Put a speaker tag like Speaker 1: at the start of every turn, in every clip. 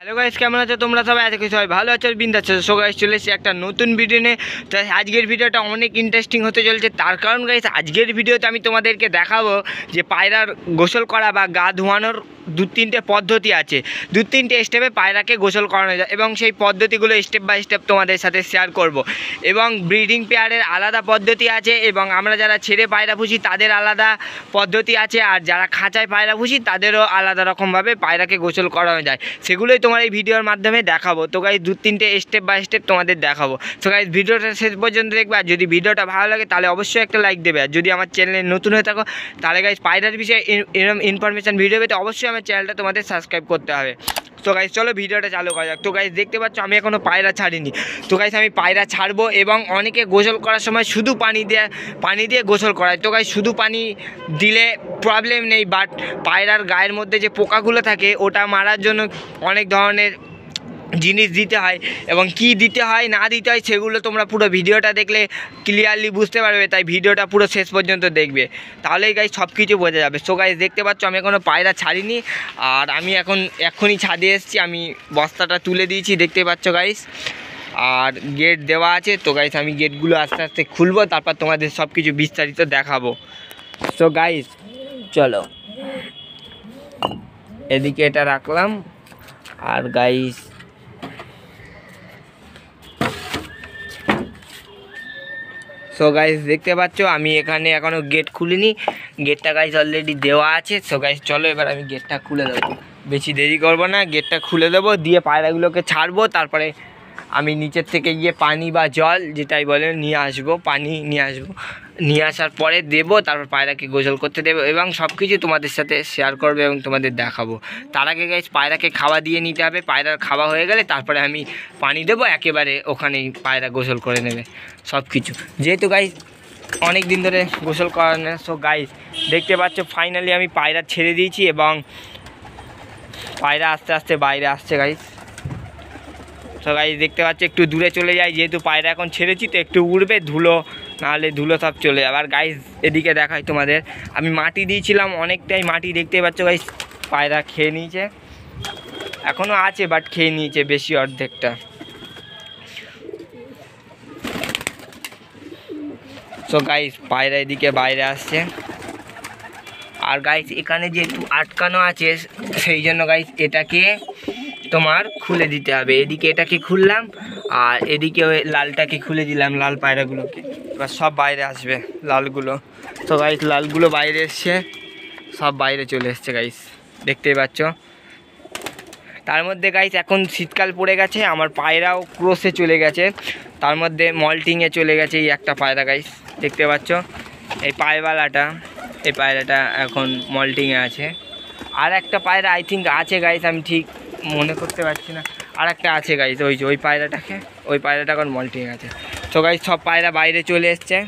Speaker 1: Hello guys কেমন আছো? তোমরা সবাই আজকে সবাই ভালো আছো বিন্দাস আছো সো গাইস চলে এসেছি একটা নতুন ভিডিও নিয়ে। তো আজকের ভিডিওটা অনেক ইন্টারেস্টিং হতে চলেছে। তার কারণ গাইস আজকের ভিডিওতে আমি তোমাদেরকে দেখাবো যে পায়রার গোসল করা বা গা ধোয়ানোর দু তিনটে পদ্ধতি আছে। দু তিনটে স্টেপে পায়রাকে গোসল করানো যায় এবং সেই পদ্ধতিগুলো স্টেপ বাই স্টেপ তোমাদের সাথে শেয়ার করব। এবং ব্রিডিং পেয়ারের আলাদা পদ্ধতি আছে এবং আমরা যারা ছেড়ে পায়রা পুষি, তাদের আলাদা পদ্ধতি আছে। আর যারা খাঁচায় পায়রা পুষি, তাদেরও আলাদা রকমভাবে পায়রাকে গোসল করানো যায়। সেগুলোই তোমার এই ভিডিওর মাধ্যমে দেখাবো। তো গাইজ দু তিনটে স্টেপ বাই স্টেপ তোমাদের দেখাবো। তো গাইজ ভিডিওটা শেষ পর্যন্ত দেখবে, আর যদি ভিডিওটা ভালো লাগে, তাহলে অবশ্যই একটা লাইক দেবে। আর যদি আমার চ্যানেলে নতুন হয়ে থাকো, তাহলে গাইজ পায়রার বিষয়ে এর- এরম ইনফরমেশান ভিডিও পেতে অবশ্যই আমার চ্যানেলটা তোমাদের সাবস্ক্রাইব করতে হবে। তো গাইস চলো ভিডিওটা চালু করা যাক। তো গাইস দেখতে পাচ্ছ আমি এখনও পায়রা ছাড়িনি। তো গাইজ আমি পায়রা ছাড়বো এবং অনেকে গোসল করার সময় শুধু পানি দিয়ে পানি দিয়ে গোসল করায়। তো গাইজ শুধু পানি দিলে প্রবলেম নেই বাট পায়রার গায়ের মধ্যে যে পোকাগুলো থাকে, ওটা মারার জন্য অনেক ধরনের জিনিস দিতে হয় এবং কি দিতে হয়, না দিতে হয় সেগুলো তোমরা পুরো ভিডিওটা দেখলে ক্লিয়ারলি বুঝতে পারবে, তাই ভিডিওটা পুরো শেষ পর্যন্ত দেখবে। তাহলেই গাইজ সব কিছু বোঝা যাবে। সো গাইজ দেখতে পাচ্ছ আমি এখনও পায়রা ছাড়িনি, আর আমি এখন এক্ষুনি ছাদে এসেছি, আমি বস্তাটা তুলে দিয়েছি, দেখতে পাচ্ছ গাইজ আর গেট দেওয়া আছে, তো গাইস আমি গেটগুলো আস্তে আস্তে খুলবো, তারপর তোমাদের সব কিছু বিস্তারিত দেখাবো। সো গাইজ চলো। এদিকে এটা রাখলাম, আর গাইস সো গাইজ দেখতে পাচ্ছ, আমি এখানে এখনও গেট খুলিনি। গেটটা গাইজ অলরেডি দেওয়া আছে। সো গাইজ চলো এবার আমি গেটটা খুলে দেবো। বেশি দেরি করব না গেটটা খুলে দেবো, দিয়ে পায়রাগুলোকে ছাড়বো, তারপরে আমি নিচের থেকে গিয়ে পানি বা জল যেটাই বলে নিয়ে আসব, পানি নিয়ে আসব। নিয়ে আসার পরে দেবো, তারপর পায়রাকে গোসল করতে দেবো এবং সব কিছু তোমাদের সাথে শেয়ার করবে এবং তোমাদের দেখাবো। তার আগে গাইস পায়রাকে খাওয়া দিয়ে নিতে হবে। পায়রার খাওয়া হয়ে গেলে তারপরে আমি পানি দেবো, একেবারে ওখানেই পায়রা গোসল করে নেবে সব কিছু যেহেতু গাইস অনেক দিন ধরে গোসল করানো সো গাইস দেখতে পাচ্ছ ফাইনালি আমি পায়রা ছেড়ে দিয়েছি এবং পায়রা আস্তে আস্তে বাইরে আসছে গাইস তো গাইস দেখতে পাচ্ছি, একটু দূরে চলে যায় যেহেতু পায়রা এখন ছেড়েছি, তো একটু উড়বে, ধুলো, নাহলে ধুলো সব চলে যাবে। আর গাইস এদিকে দেখাই তোমাদের, আমি মাটি দিয়েছিলাম, অনেকটাই মাটি, দেখতে পাচ্ছ গাইস পায়রা খেয়ে নিয়েছে। এখনও আছে বাট খেয়ে নিয়েছে বেশি অর্ধেকটা। সো গাইস পায়রা এদিকে বাইরে আসছে। আর গাইস এখানে যেহেতু আটকানো আছে, সেই জন্য গাইস এটাকে তোমার খুলে দিতে হবে। এদিকে এটাকে খুললাম, আর এদিকে ওই লালটাকে খুলে দিলাম, লাল পায়রাগুলোকে। এবার সব বাইরে আসবে লালগুলো। তো গাইস লালগুলো বাইরে এসছে, সব বাইরে চলে এসছে গাইস দেখতেই পাচ্ছ। তার মধ্যে গাইস এখন শীতকাল পড়ে গেছে, আমার পায়রাও ক্রোসে চলে গেছে। তার মধ্যে মল্টিংয়ে চলে গেছে এই একটা পায়রা গাইস দেখতে পাচ্ছ? এই পায়রালাটা এই পায়রাটা এখন মল্টিংয়ে আছে। আর একটা পায়রা আই থিঙ্ক আছে গাইস আমি ঠিক মনে করতে পারছি না। আর একটা আছে গাইস ওই যে, ওই পায়রাটাকে, ওই পায়রাটা এখন মল্টিংয়ে আছে। তো গাইস সব পায়রা বাইরে চলে এসছে।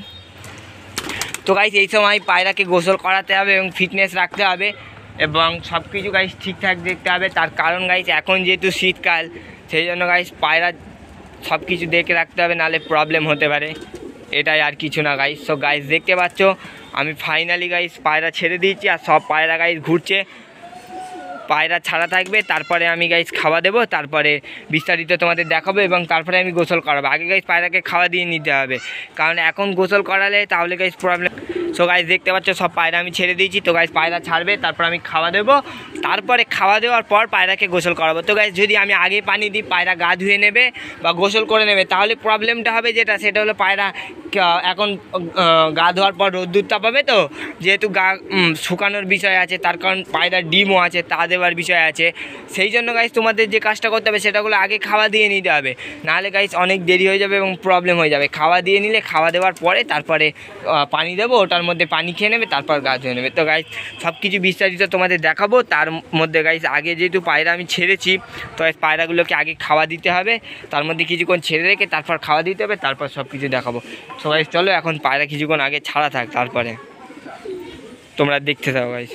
Speaker 1: তো গাইস এই সময় পায়রাকে গোসল করাতে হবে এবং ফিটনেস রাখতে হবে এবং সব কিছু গাইস ঠিকঠাক দেখতে হবে। তার কারণ গাইস এখন যেহেতু শীতকাল, সেই জন্য গাইস পায়রা সব কিছু দেখে রাখতে হবে, নাহলে প্রবলেম হতে পারে। এটাই আর কিছু না গাইস সো গাইস দেখতে পাচ্ছ, আমি ফাইনালি গাইস পায়রা ছেড়ে দিয়েছি আর সব পায়রা গাইস ঘুরছে। পায়রা ছাড়া থাকবে, তারপরে আমি গাইজ খাওয়া দেবো, তারপরে বিস্তারিত তোমাদের দেখাবো এবং তারপরে আমি গোসল করাবো। আগে গাইস পায়রাকে খাওয়া দিয়ে নিতে হবে। কারণ এখন গোসল করালে তাহলে গাইজ প্রবলেম সো গাইস দেখতে পাচ্ছ, সব পায়রা আমি ছেড়ে দিয়েছি। তো গাইস পায়রা ছাড়বে, তারপর আমি খাওয়া দেবো। তারপরে খাওয়া দেওয়ার পর পায়রাকে গোসল করাবো। তো গাইস যদি আমি আগে পানি দিই, পায়রা গা ধুয়ে নেবে বা গোসল করে নেবে, তাহলে প্রবলেমটা হবে যেটা, সেটা হলো পায়রা এখন গা ধোয়ার পর রোদ্দুরটা পাবে তো? যেহেতু গা শুকানোর বিষয় আছে, তার কারণ পায়রা ডিমও আছে, তা দেওয়ার বিষয় আছে। সেই জন্য গাইস তোমাদের যে কাজটা করতে হবে সেটাগুলো আগে খাওয়া দিয়ে নিতে হবে। নাহলে গাইস অনেক দেরি হয়ে যাবে এবং প্রবলেম হয়ে যাবে। খাওয়া দিয়ে নিলে, খাওয়া দেওয়ার পরে তারপরে পানি দেবো, ওটার মধ্যে পানি খেয়ে নেবে, তারপর গা ধুয়ে নেবে। তো গাইস সব কিছু বিস্তারিত তোমাদের দেখাবো। তার মধ্যে গাইস আগে যেহেতু পায়রা আমি ছেড়েছি, তো পায়রাগুলোকে আগে খাওয়া দিতে হবে। তার মধ্যে কিছুক্ষণ ছেড়ে রেখে তারপর খাওয়া দিতে হবে, তারপর সব কিছু দেখাবো সবাই চলো এখন পায়রা কিছুক্ষণ আগে ছাড়া থাক, তারপরে তোমরা দেখতে থাকো গাইস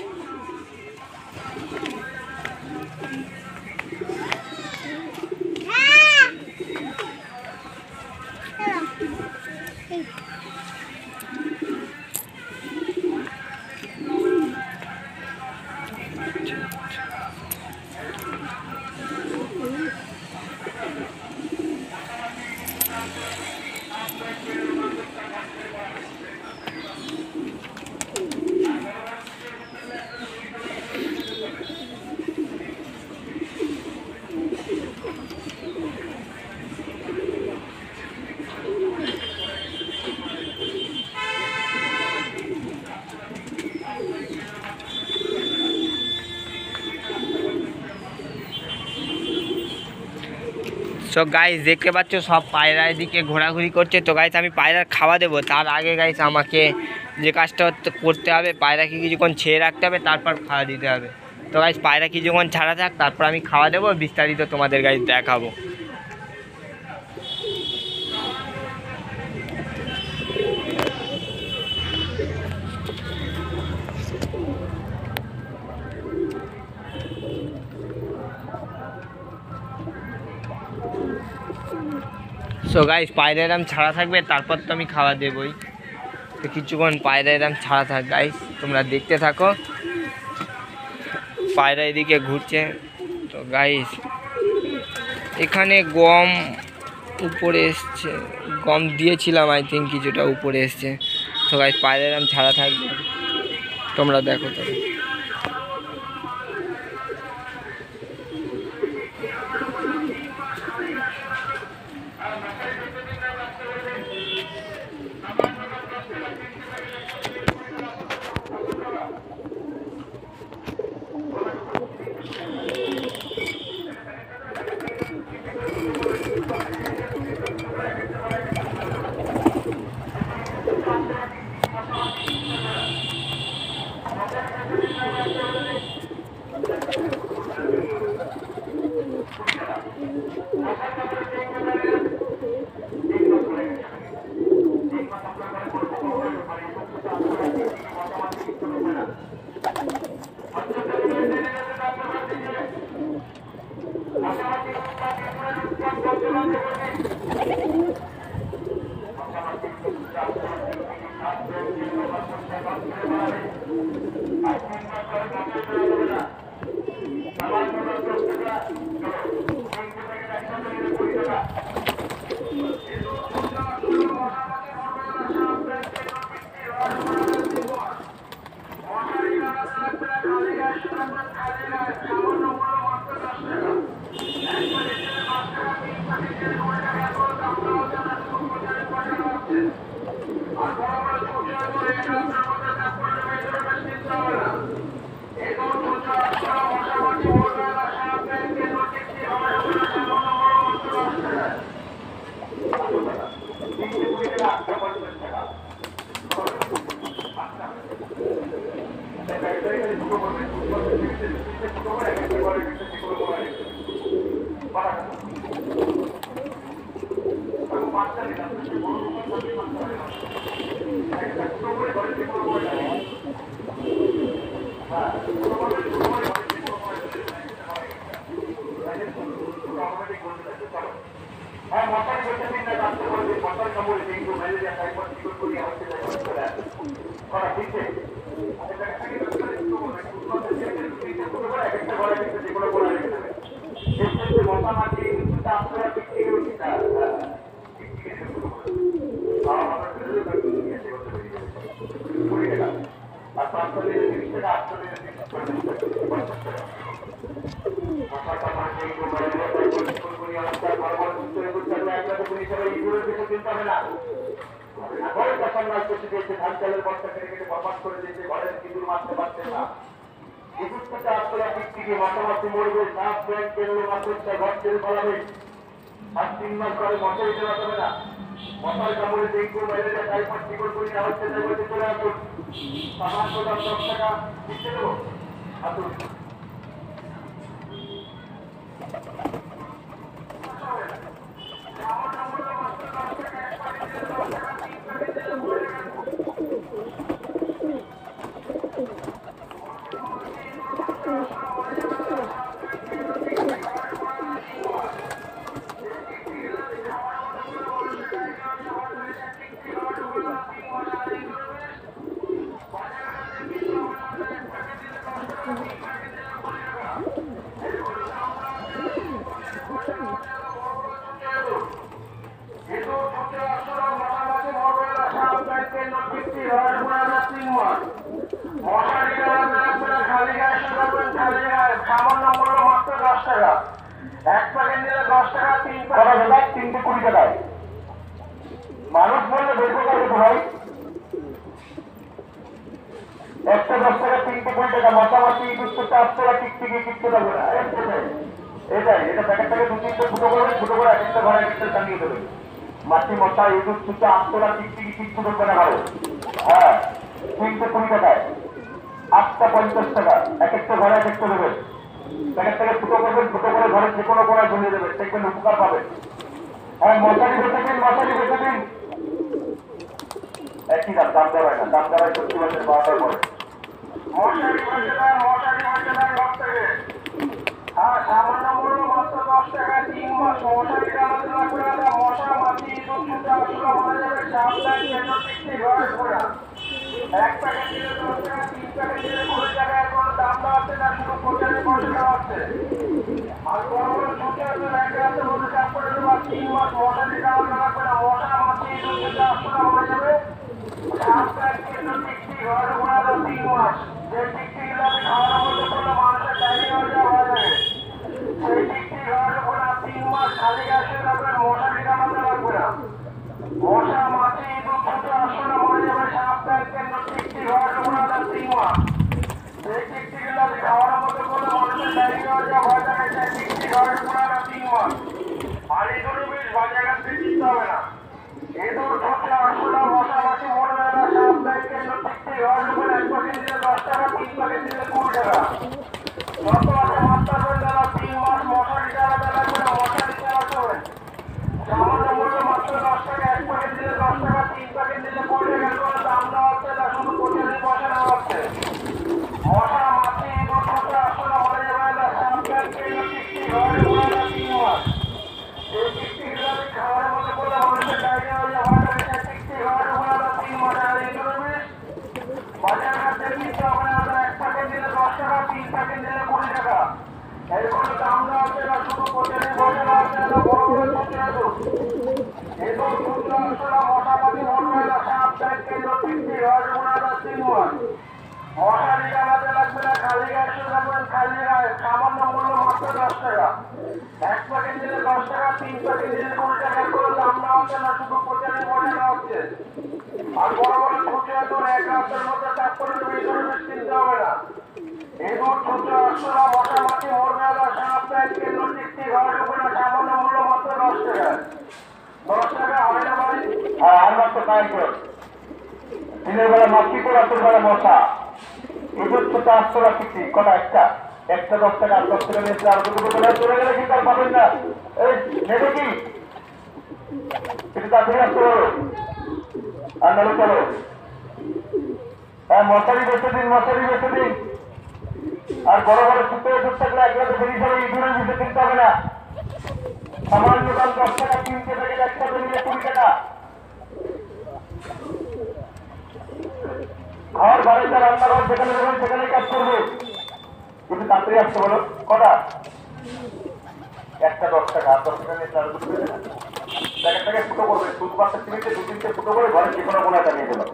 Speaker 2: সো গাইস দেখতে পাচ্ছ, সব পায়রা এদিকে ঘোরাঘুরি করছে। তো গাইস আমি পায়রার খাওয়া দেবো। তার আগে গাইস আমাকে যে কাজটা করতে হবে, পায়রাকে কিছুক্ষণ ছেড়ে রাখতে হবে, তারপর খাওয়া দিতে হবে। তো গাইস পায়রা কিছুক্ষণ ছাড়া থাক, তারপর আমি খাওয়া দেবো। বিস্তারিত তোমাদের গাইস দেখাবো। সো গাইস পায়রা এরম ছাড়া থাকবে, তারপর তো আমি খাওয়া দেবই। তো কিছুক্ষণ পায়রা এরম ছাড়া থাক গাইস তোমরা দেখতে থাকো। পায়রা এদিকে ঘুরছে। তো গাইস এখানে গম উপরে এসছে। গম দিয়েছিলাম আই থিঙ্ক কিছুটা উপরে এসছে। তো গাইস পায়রা এরম ছাড়া থাকবে। তোমরা দেখো তো
Speaker 3: মশা মাছি ইঁদুর ছুটে আসলে মরে যাবে সাবধান কেন টিকটি ঘর ঘোরা তিন মাস সেই টিকটি গুলো খাওয়ানোর মধ্যে করলে মানুষের ডায়রিয়া হয়ে যাওয়া ভয় থাকে সেই টিকটি ঘর ঘোরা তিন মাস টাকা তিন দিলে কুড়ি টাকা যত আছে মাত্রা করে দেওয়া তিন মাস মশারি চালাতে লাগবে না মশারি চালাতে হবে সামান্য মূল্য মাত্র দশ টাকা এক প্যাকেট দিলে দশ টাকা তিন প্যাকেট দিলে কুড়ি টাকা করে দাম দেওয়া হচ্ছে না শুধু প্রতিদিন পয়সা নেওয়া হচ্ছে মশা মাছি ইঁদুর ছুটে আসলে মরে যাবে না সাবধান কেন টিকটি ঘরে ঘোরা না তিন মাস এই টিকটি গুলো খাওয়ার মধ্যে করলে মানুষের ডায়রিয়া হয়ে যাওয়া যাবে সেই টিকটি ঘরে ঘোরা না তিন মাস আর ইঁদুর বিষ বাজার হাতে কিনতে হবে না আমরা এক প্যাকেট দিলে দশ টাকা তিন প্যাকেট দিলে কুড়ি টাকা এর কোনো দাম না আছে না শুধু প্রতিদিন বসে না আছে না বড় বড় ছুটে আসুন এগুলো ছুটে আসলে মশাপাতি মরবে না সাপ ব্যাগ কেন্দ্র তিনটি ঘর গুণাটা তিন মাস মশারি টানাতে লাগবে না খালি গায়ে রাখবেন খালি গায়ে সামান্য মূল্য মাত্র দশ টাকা এক প্যাকেট টাকা, তিন প্যাকেট দিলে কুড়ি টাকা করে দাম না হচ্ছে না, শুধু না হচ্ছে। আর বড় বড় ছুটে আসুন এক রাস্তার করে ধরনের চিনতে হবে না। এগুলো তিনটি ঘর ঢুকবে সামান্য মূল্য মাত্র দশ টাকা। দশ হ্যাঁ আর মাত্র কাজ করে। দিনের বেলা মাছি করে রাতের বেলা মশা। এগুলো ছোট আসতো না ঠিক কটা? একটা। একটা দশ টাকা দশ টাকা নিয়েছে আর দুটো টাকা চলে গেলে কিন্তু আর পাবেন না। এই নেবে কি? একটু তাড়াতাড়ি আসতে পারো আর নাহলে চলো। হ্যাঁ মশারি বেঁচে দিন, মশারি বেঁচে দিন। আর বড় বড় ছুটে ওষুধ থাকলে একলাতে বেরিয়ে যাবে ইঁদুরের বিষে কিনতে হবে না। সামান্য দাম দশ টাকা কিনতে থাকে একসাথে নিলে কুড়ি টাকা। ঘর বাড়িতে রান্নাঘর যেখানে দেবেন সেখানে কাজ করবে। কিন্তু তাড়াতাড়ি আসতে বলো। কটা? একটা দশ টাকা আর দশ টাকা নিয়ে চার না ফুটো করবে। দুধ পাঁচটা চিনিতে দু তিনটে ফুটো করে ঘরে যে কোনো একটা নিয়ে দেবে।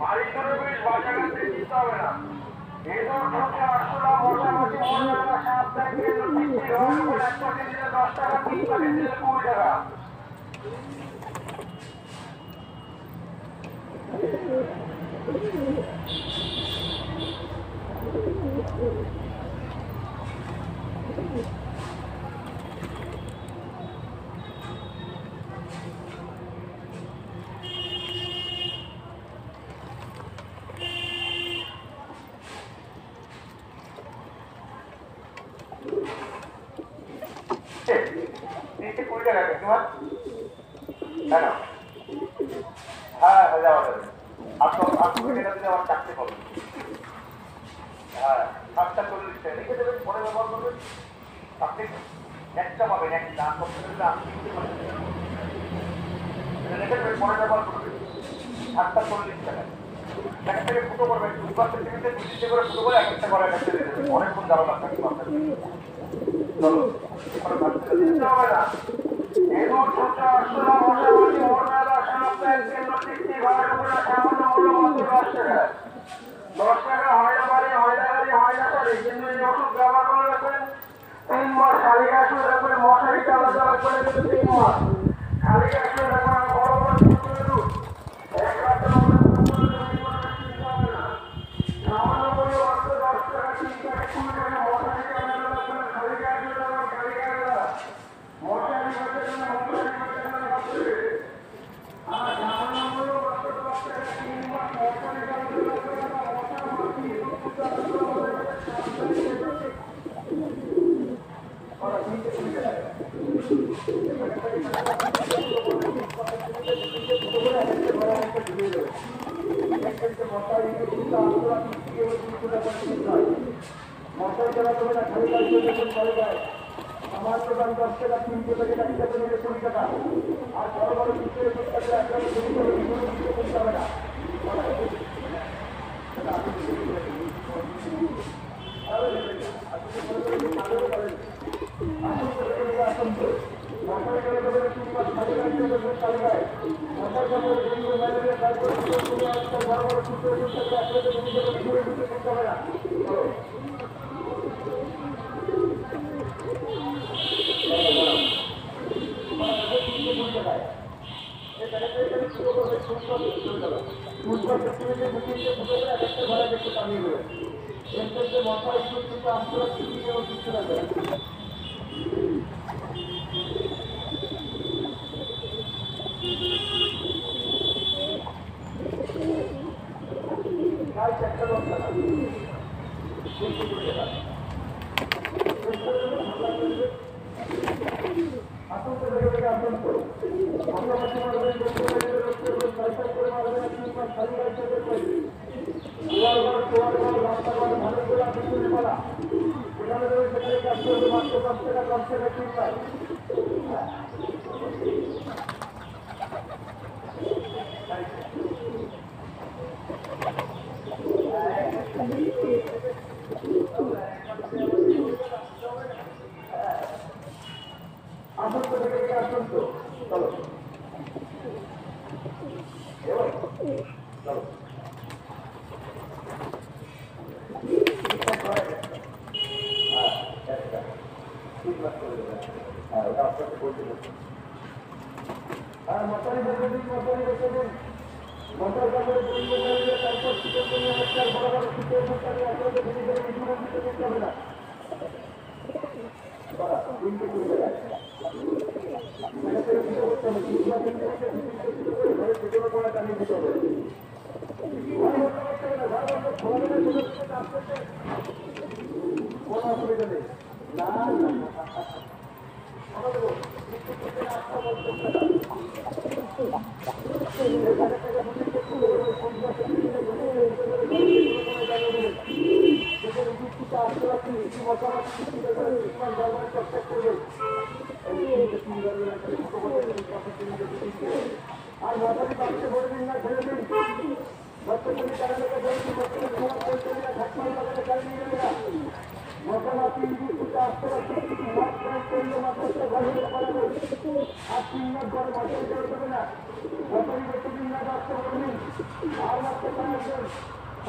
Speaker 3: বাড়ি করে বেশ বাজারে দিতে হবে না এগুলো ঢুকে আসলে মোটামুটি মনে হয় সাত থেকে তিনটি ঘর করে এক প্যাকেট দিলে দশ টাকা তিন প্যাকেট দিলে কুড়ি টাকা তিনটে কুড়ি টাকা কাকিমা কেন হ্যাঁ হয়ে যাওয়া যাবে আর তো আর কুড়ি টাকা দিলে আমার চারটে পাবে হ্যাঁ সাতটা চল্লিশ টাকা লিখে দেবেন পরে ব্যবহার করবেন আপনি একটা পরে ব্যবহার করবেন সাতটা চল্লিশ টাকা প্যাকেট থেকে ফুটো করবেন দু পাঁচটা টিভিতে দু তিনটে করে ফুটো করে একটা করে এক একটা অনেকক্ষণ লাগবে চলো দশ টাকা হয়না পারে হয়না গাড়ি হয়না করে কিন্তু এই ওষুধ ব্যবহার করে রাখবেন তিন মাস শালিক আসলে রাখবেন মশারি চালাতে রাখবেন মাথায় যারা খালি কাজ করে যখন করে যায় আমার দোকান টাকা তিনশো থেকে এক টাকা করে কুড়ি টাকা আর বড় বড় বিক্রি করতে এক টাকা কুড়ি করে কোনো বিক্রি করতে হবে না বড় বড় সূত্র করতে হবে না एक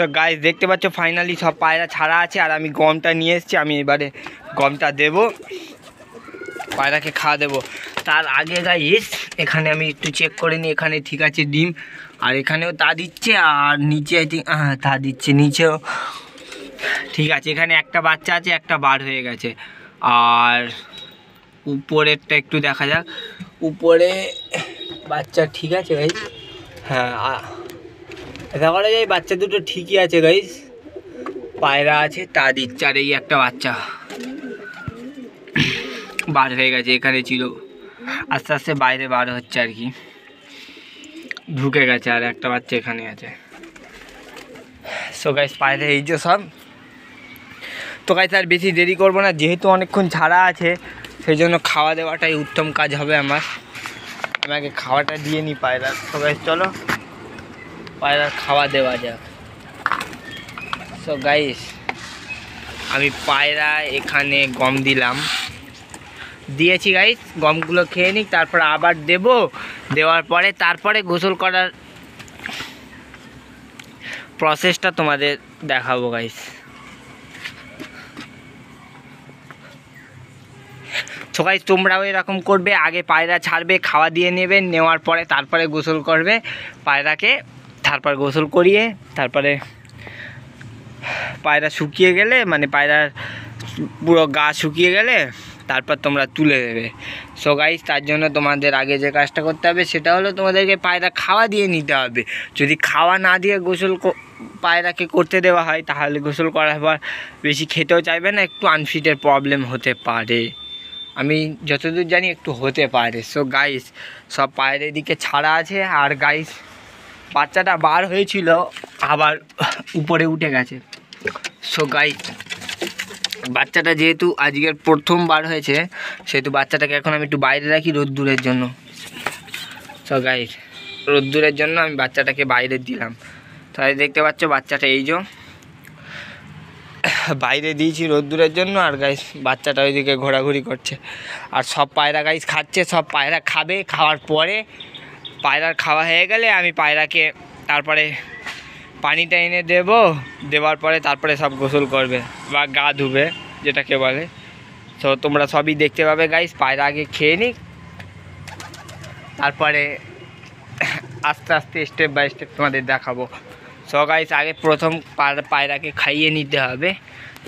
Speaker 1: সো গাইস দেখতে পাচ্ছ ফাইনালি সব পায়রা ছাড়া আছে আর আমি গমটা নিয়ে এসেছি আমি এবারে গমটা দেব পায়রাকে খাওয়া দেবো। তার আগে গাইস এখানে আমি একটু চেক করে নিই এখানে ঠিক আছে ডিম আর এখানেও তা দিচ্ছে আর নিচে I think, হ্যাঁ তা দিচ্ছে নিচেও ঠিক আছে এখানে একটা বাচ্চা আছে একটা বার হয়ে গেছে। আর উপরেরটা একটু দেখা যাক উপরে বাচ্চা ঠিক আছে গাইস হ্যাঁ দেখা করা যায় বাচ্চা দুটো ঠিকই আছে গাইস পায়রা আছে তার দিচ্ছে। আর এই একটা বাচ্চা। বার হয়ে গেছে, এখানে ছিল। আস্তে আস্তে বাইরে বার হচ্ছে আর কি। ঢুকে গেছে আর একটা বাচ্চা এখানে আছে। সো গাইস পায়রা এই যে সব তো গাইস আর বেশি দেরি করব না, যেহেতু অনেকক্ষণ ছাড়া আছে সেই জন্য খাওয়া দেওয়াটাই উত্তম কাজ হবে আমার। আমাকে খাওয়াটা দিয়ে নিই পায়রা তো গাইস চলো। পায়রার খাওয়া দেওয়া যাক। সো গাইস আমি পায়রা এখানে গম দিলাম। দিয়েছি গাইস গমগুলো খেয়ে নিক, তারপর আবার দেব। দেওয়ার পরে তারপরে গোসল করার প্রসেসটা তোমাদের দেখাবো গাইস তো গাইস তোমরাও এরকম করবে। আগে পায়রা ছাড়বে, খাওয়া দিয়ে নেবে, নেওয়ার পরে তারপরে গোসল করবে। পায়রাকে তারপর গোসল করিয়ে তারপরে পায়রা শুকিয়ে গেলে মানে পায়রার পুরো গা শুকিয়ে গেলে তারপর তোমরা তুলে দেবে। সো গাইস তার জন্য তোমাদের আগে যে কাজটা করতে হবে সেটা হলো তোমাদেরকে পায়রা খাওয়া দিয়ে নিতে হবে। যদি খাওয়া না দিয়ে গোসল পায়রাকে করতে দেওয়া হয়, তাহলে গোসল করার পর বেশি খেতেও চাইবে না, একটু আনফিটের প্রবলেম হতে পারে। আমি যতদূর জানি একটু হতে পারে। সো গাইস সব পায়ের দিকে ছাড়া আছে। আর গাইস বাচ্চাটা বার হয়েছিল, আবার উপরে উঠে গেছে। সো গাইস বাচ্চাটা যেহেতু আজকের প্রথম বার হয়েছে, সেহেতু বাচ্চাটাকে এখন আমি একটু বাইরে রাখি রোদ্দুরের জন্য। সো গাইস রোদ্দুরের জন্য আমি বাচ্চাটাকে বাইরে দিলাম। তাই দেখতে পাচ্ছ বাচ্চাটা এই যে। বাইরে দিয়েছি রোদ্দুরের জন্য, আর গাইস বাচ্চাটা ওইদিকে ঘোরাঘুরি করছে। আর সব পায়রা গাইস খাচ্ছে, সব পায়রা খাবে, খাওয়ার পরে পায়রার খাওয়া হয়ে গেলে আমি পায়রাকে তারপরে পানিটা এনে দেব। দেওয়ার পরে তারপরে সব গোসল করবে বা গা ধুবে, যেটাকে বলে। তো তোমরা সবই দেখতে পাবে গাইস পায়রা আগে খেয়ে নিক। তারপরে আস্তে আস্তে স্টেপ বাই স্টেপ তোমাদের দেখাবো। সো গাইস আগে প্রথম পায়রাকে খাইয়ে নিতে হবে।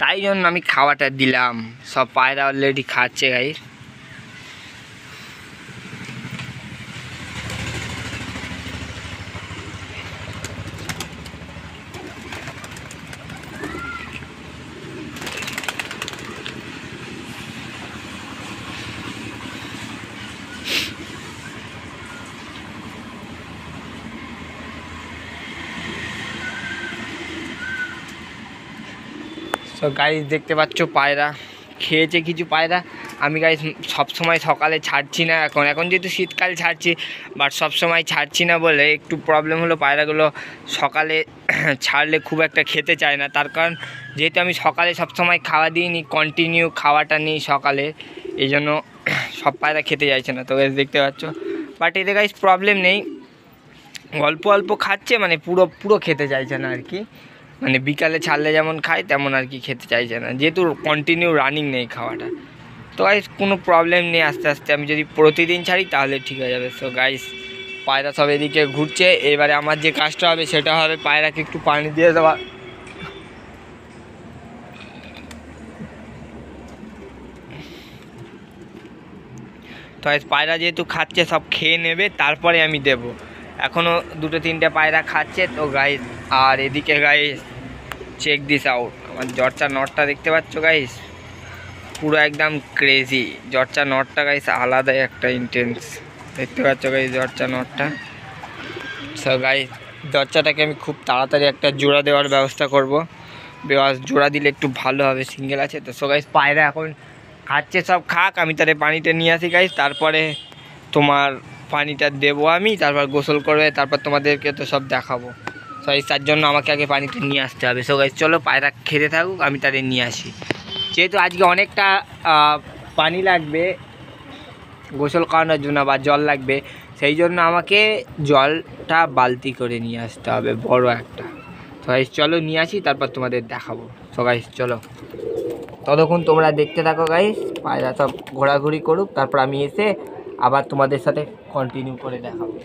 Speaker 1: তাই জন্য আমি খাওয়াটা দিলাম। সব পায়রা অলরেডি খাচ্ছে গাইস তো গাইস দেখতে পাচ্ছ পায়রা। খেয়েছে কিছু পায়রা। আমি গাইস সবসময় সকালে ছাড়ছি না এখন। এখন যেহেতু শীতকাল ছাড়ছি বাট সবসময় ছাড়ছি না বলে একটু প্রবলেম হলো পায়রাগুলো সকালে ছাড়লে খুব একটা খেতে চায় না। তার কারণ, যেহেতু আমি সকালে সবসময় খাওয়া দিই দিইনি কন্টিনিউ খাওয়াটা নিই সকালে, এই জন্য সব পায়রা খেতে চাইছে না। তো গাইস দেখতে পাচ্ছ? বাট এতে গাইস প্রবলেম নেই। অল্প অল্প খাচ্ছে মানে পুরো পুরো খেতে চাইছে না আর কি। মানে বিকালে ছাড়লে যেমন খায়, তেমন আর কি খেতে চাইছে না। যেহেতু কন্টিনিউ রানিং নেই খাওয়াটা। তো গাইস কোনো প্রবলেম নেই, আস্তে আস্তে আমি যদি প্রতিদিন ছাড়ি তাহলে ঠিক হয়ে যাবে। সো গাইস পায়রা সব এদিকে ঘুরছে। এবারে আমার যে কাজটা হবে সেটা হবে পায়রাকে একটু পানি দিয়ে দেওয়া। তো গাইস পায়রা যেহেতু খাচ্ছে, সব খেয়ে নেবে, তারপরে আমি দেব। এখনও দুটো তিনটে পায়রা খাচ্ছে। তো গাইস আর এদিকে গাইস চেক দিস আউট আমার জর্চা নটটা দেখতে পাচ্ছ গাইস পুরো একদম ক্রেজি জর্চা নটটা গাইস আলাদাই একটা ইন্টেন্স দেখতে পাচ্ছ গাইস জর্চা নটটা সো গাইস জর্চাটাকে আমি খুব তাড়াতাড়ি একটা জোড়া দেওয়ার ব্যবস্থা করব। বিকজ জোড়া দিলে একটু ভালো হবে সিঙ্গেল আছে তো। সো গাইস পায়রা এখন খাচ্ছে, সব খাক। আমি তাদের পানিটা নিয়ে আসি গাইস তারপরে তোমার পানিটা দেবো আমি, তারপর গোসল করবে, তারপর তোমাদেরকে তো সব দেখাবো। সো তার জন্য আমাকে আগে পানিটা নিয়ে আসতে হবে। সো গাইস চলো পায়রা খেতে থাকুক, আমি তাদের নিয়ে আসি। যেহেতু আজকে অনেকটা পানি লাগবে, গোসল করানোর জন্য বা জল লাগবে, সেই জন্য আমাকে জলটা বালতি করে নিয়ে আসতে হবে, বড় একটা। তো গাইস চলো নিয়ে আসি, তারপর তোমাদের দেখাবো। তো গাইস চলো। ততক্ষণ তোমরা দেখতে থাকো গাইস পায়রা সব ঘোরাঘুরি করুক, তারপর আমি এসে আবার তোমাদের সাথে কন্টিনিউ করে দেখাবো।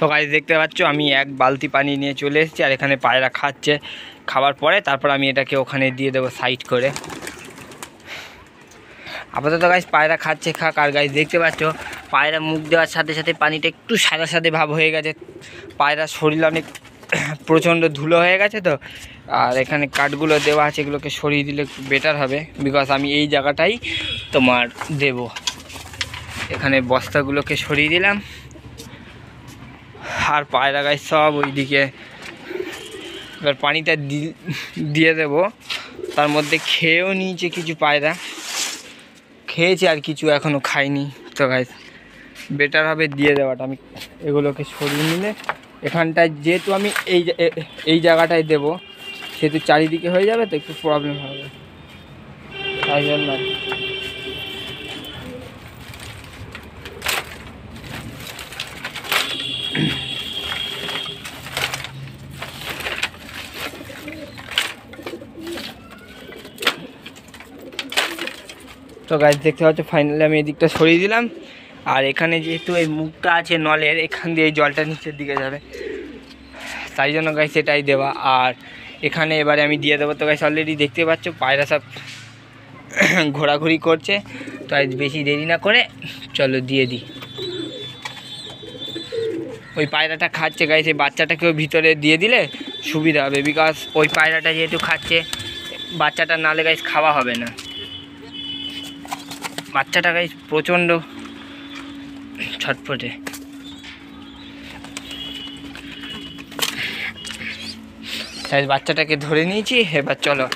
Speaker 1: তো গাইজ দেখতে পাচ্ছ, আমি এক বালতি পানি নিয়ে চলে এসেছি আর এখানে পায়রা খাচ্ছে। খাবার পরে তারপর আমি এটাকে ওখানে দিয়ে দেবো সাইড করে। আপাতত গাছ পায়রা খাচ্ছে, খাক। আর গাছ দেখতে পাচ্ছ, পায়রা মুখ দেওয়ার সাথে সাথে পানিটা একটু সাদা সাদে ভাব হয়ে গেছে। পায়রা শরীর অনেক প্রচণ্ড ধুলো হয়ে গেছে তো। আর এখানে কাঠগুলো দেওয়া আছে, এগুলোকে সরিয়ে দিলে বেটার হবে। বিকজ আমি এই জায়গাটাই তোমার দেব। এখানে বস্তাগুলোকে সরিয়ে দিলাম। আর পায়রা গাছ সব ওইদিকে। এবার পানিটা দিয়ে দেব। তার মধ্যে খেয়েও নিয়েছে কিছু পায়রা। খেয়েছে আর কিছু এখনও খাইনি। তো গাছ বেটার হবে দিয়ে দেওয়াটা। আমি এগুলোকে সরিয়ে নিলে এখানটায় যেহেতু আমি এই এই জায়গাটায় দেব, সেহেতু চারিদিকে হয়ে যাবে তো একটু প্রবলেম হবে। তাই জন্য আর তো গাছ দেখতে পাচ্ছ ফাইনালি আমি এদিকটা সরিয়ে দিলাম। আর এখানে যেহেতু এই মুখটা আছে নলের, এখান দিয়ে জলটা নিচের দিকে যাবে। তাই জন্য গাছ এটাই দেওয়া। আর এখানে এবারে আমি দিয়ে দেবো তো গাছ অলরেডি দেখতে পাচ্ছ, পায়রা সব ঘোরাঘুরি করছে। তো আজ বেশি দেরি না করে চলো দিয়ে দিই। ওই পায়রাটা খাচ্ছে গাইস এই বাচ্চাটাকেও ভিতরে দিয়ে দিলে সুবিধা হবে। বিকজ ওই পায়রাটা যেহেতু খাচ্ছে, বাচ্চাটা নালে গাইস খাওয়া হবে না। বাচ্চাটা গাই প্রচণ্ড ছটফটে। তাই বাচ্চাটাকে ধরে নিয়েছি, এবার চলো।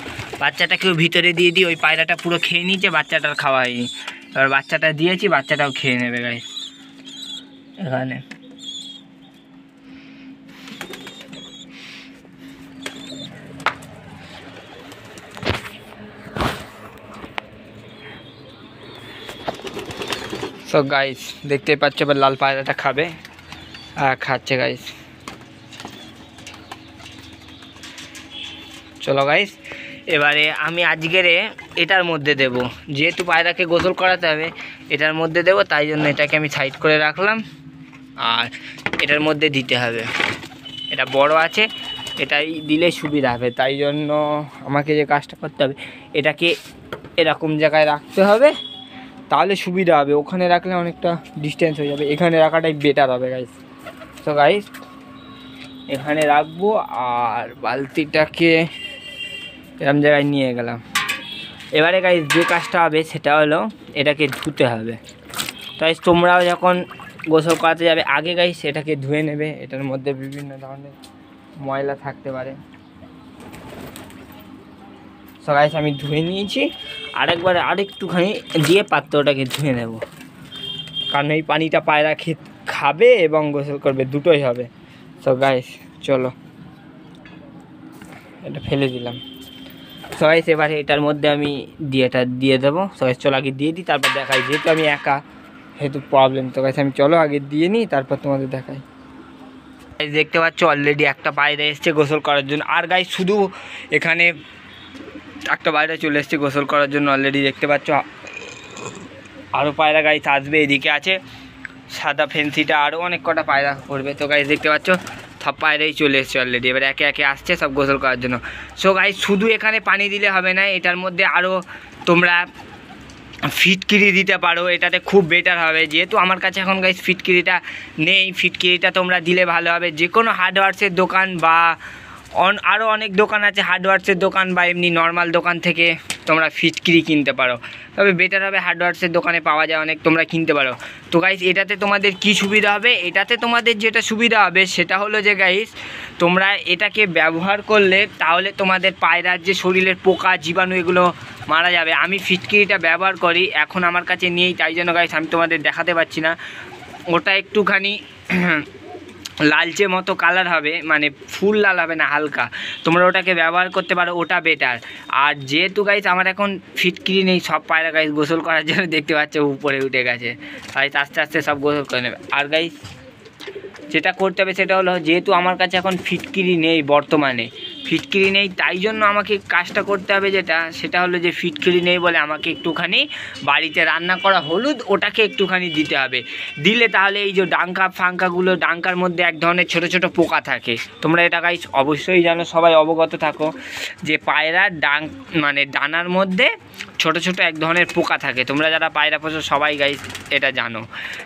Speaker 1: বাচ্চাটাকেও ভিতরে দিয়ে দিই, ওই পায়রাটা পুরো খেয়ে নিয়েছে, বাচ্চাটার খাওয়া হয়নি এবার বাচ্চাটা দিয়েছি, বাচ্চাটাও খেয়ে নেবে গাই এখানে। সো গাইস দেখতেই পাচ্ছ এবার লাল পায়রাটা খাবে। আর খাচ্ছে গাইস চলো গাইস এবারে আমি আজকের এটার মধ্যে দেব। যেহেতু পায়রাকে গোসল করাতে হবে, এটার মধ্যে দেব, তাই জন্য এটাকে আমি সাইড করে রাখলাম। আর এটার মধ্যে দিতে হবে। এটা বড় আছে, এটাই দিলে সুবিধা হবে। তাই জন্য আমাকে যে কাজটা করতে হবে, এটাকে এরকম জায়গায় রাখতে হবে। তাহলে সুবিধা হবে। ওখানে রাখলে অনেকটা ডিস্টেন্স হয়ে যাবে। এখানে রাখাটাই বেটার হবে গাইস তো গাইস এখানে রাখব আর বালতিটাকে এরকম জায়গায় নিয়ে গেলাম। এবারে গাইস যে কাজটা হবে সেটা হলো এটাকে ধুতে হবে। তাই তোমরাও যখন গোসল করাতে যাবে, আগে গাইস এটাকে ধুয়ে নেবে। এটার মধ্যে বিভিন্ন ধরনের ময়লা থাকতে পারে। সো গাইস আমি ধুয়ে নিয়েছি। আরেকবার আরেকটুখানি দিয়ে পাত্রটাকে ধুয়ে নেব। কারণ এই পানিটা পায়রা খেত খাবে এবং গোসল করবে, দুটোই হবে। সো গাইস চলো। এটা ফেলে দিলাম। সবাই এবারে এটার মধ্যে আমি দিয়ে এটা দিয়ে দেবো। সবাই চলো আগে দিয়ে দিই, তারপর দেখাই। যেহেতু আমি একা, সেহেতু প্রবলেম তো গাইস আমি চলো আগে দিয়ে নিই, তারপর তোমাদের দেখাই। দেখতে পাচ্ছ অলরেডি একটা পায়রা এসছে গোসল করার জন্য। আর গাই শুধু এখানে একটা বাইরে চলে এসছে গোসল করার জন্য অলরেডি দেখতে পাচ্ছ। আরও পায়রা গাইস আসবে এদিকে আছে। সাদা ফেন্সিটা আরও অনেক কটা পায়রা করবে। তো গাইস দেখতে পাচ্ছ, সব পায়রাই চলে এসছে অলরেডি এবার একে একে আসছে সব গোসল করার জন্য। সো গাইস শুধু এখানে পানি দিলে হবে না, এটার মধ্যে আরও তোমরা ফিটকিরি দিতে পারো। এটাতে খুব বেটার হবে। যেহেতু আমার কাছে এখন গাইস ফিটকিরিটা নেই, ফিটকিরিটা তোমরা দিলে ভালো হবে। যে কোনো হার্ডওয়ার্সের দোকান বা আরও অনেক দোকান আছে হার্ডওয়ার্সের দোকান বা এমনি নর্মাল দোকান থেকে তোমরা ফিটকিরি কিনতে পারো। তবে বেটার হবে হার্ডওয়ার্সের দোকানে পাওয়া যায় অনেক, তোমরা কিনতে পারো। তো গাইস এটাতে তোমাদের কি সুবিধা হবে? এটাতে তোমাদের যেটা সুবিধা হবে, সেটা হলো যে গাইস তোমরা এটাকে ব্যবহার করলে তাহলে তোমাদের পায়রার যে শরীরের পোকা, জীবাণু, এগুলো মারা যাবে। আমি ফিটকিরিটা ব্যবহার করি, এখন আমার কাছে নেই, তাই জন্য গাইস আমি তোমাদের দেখাতে পারছি না। ওটা একটুখানি লালচে মতো কালার হবে মানে ফুল লাল হবে না, হালকা। তোমরা ওটাকে ব্যবহার করতে পারো, ওটা বেটার আর যেহেতু গাইস আমার এখন ফিটকিরি নেই, সব পায়রা গাইস গোসল করার জন্য দেখতে পাচ্ছে, উপরে উঠে গেছে। তাই আস্তে আস্তে সব গোসল করে নেবে। আর গাইস যেটা করতে হবে সেটা হলো, যেহেতু আমার কাছে এখন ফিটকিরি নেই বর্তমানে ফিটকিরি নেই, তাই জন্য আমাকে কাজটা করতে হবে যেটা, সেটা হলো যে ফিটকিরি নেই বলে আমাকে একটুখানি বাড়িতে রান্না করা হলুদ, ওটাকে একটুখানি দিতে হবে। দিলে তাহলে এই যে ডাঙ্কা ফাঙ্কাগুলো, ডাঙ্কার মধ্যে এক ধরনের ছোট ছোট পোকা থাকে। তোমরা এটা গাইস অবশ্যই জানো, সবাই অবগত থাকো, যে পায়রা ডাং মানে ডানার মধ্যে ছোট ছোট এক ধরনের পোকা থাকে। তোমরা যারা পায়রা পোষো, সবাই গাইস এটা জানো।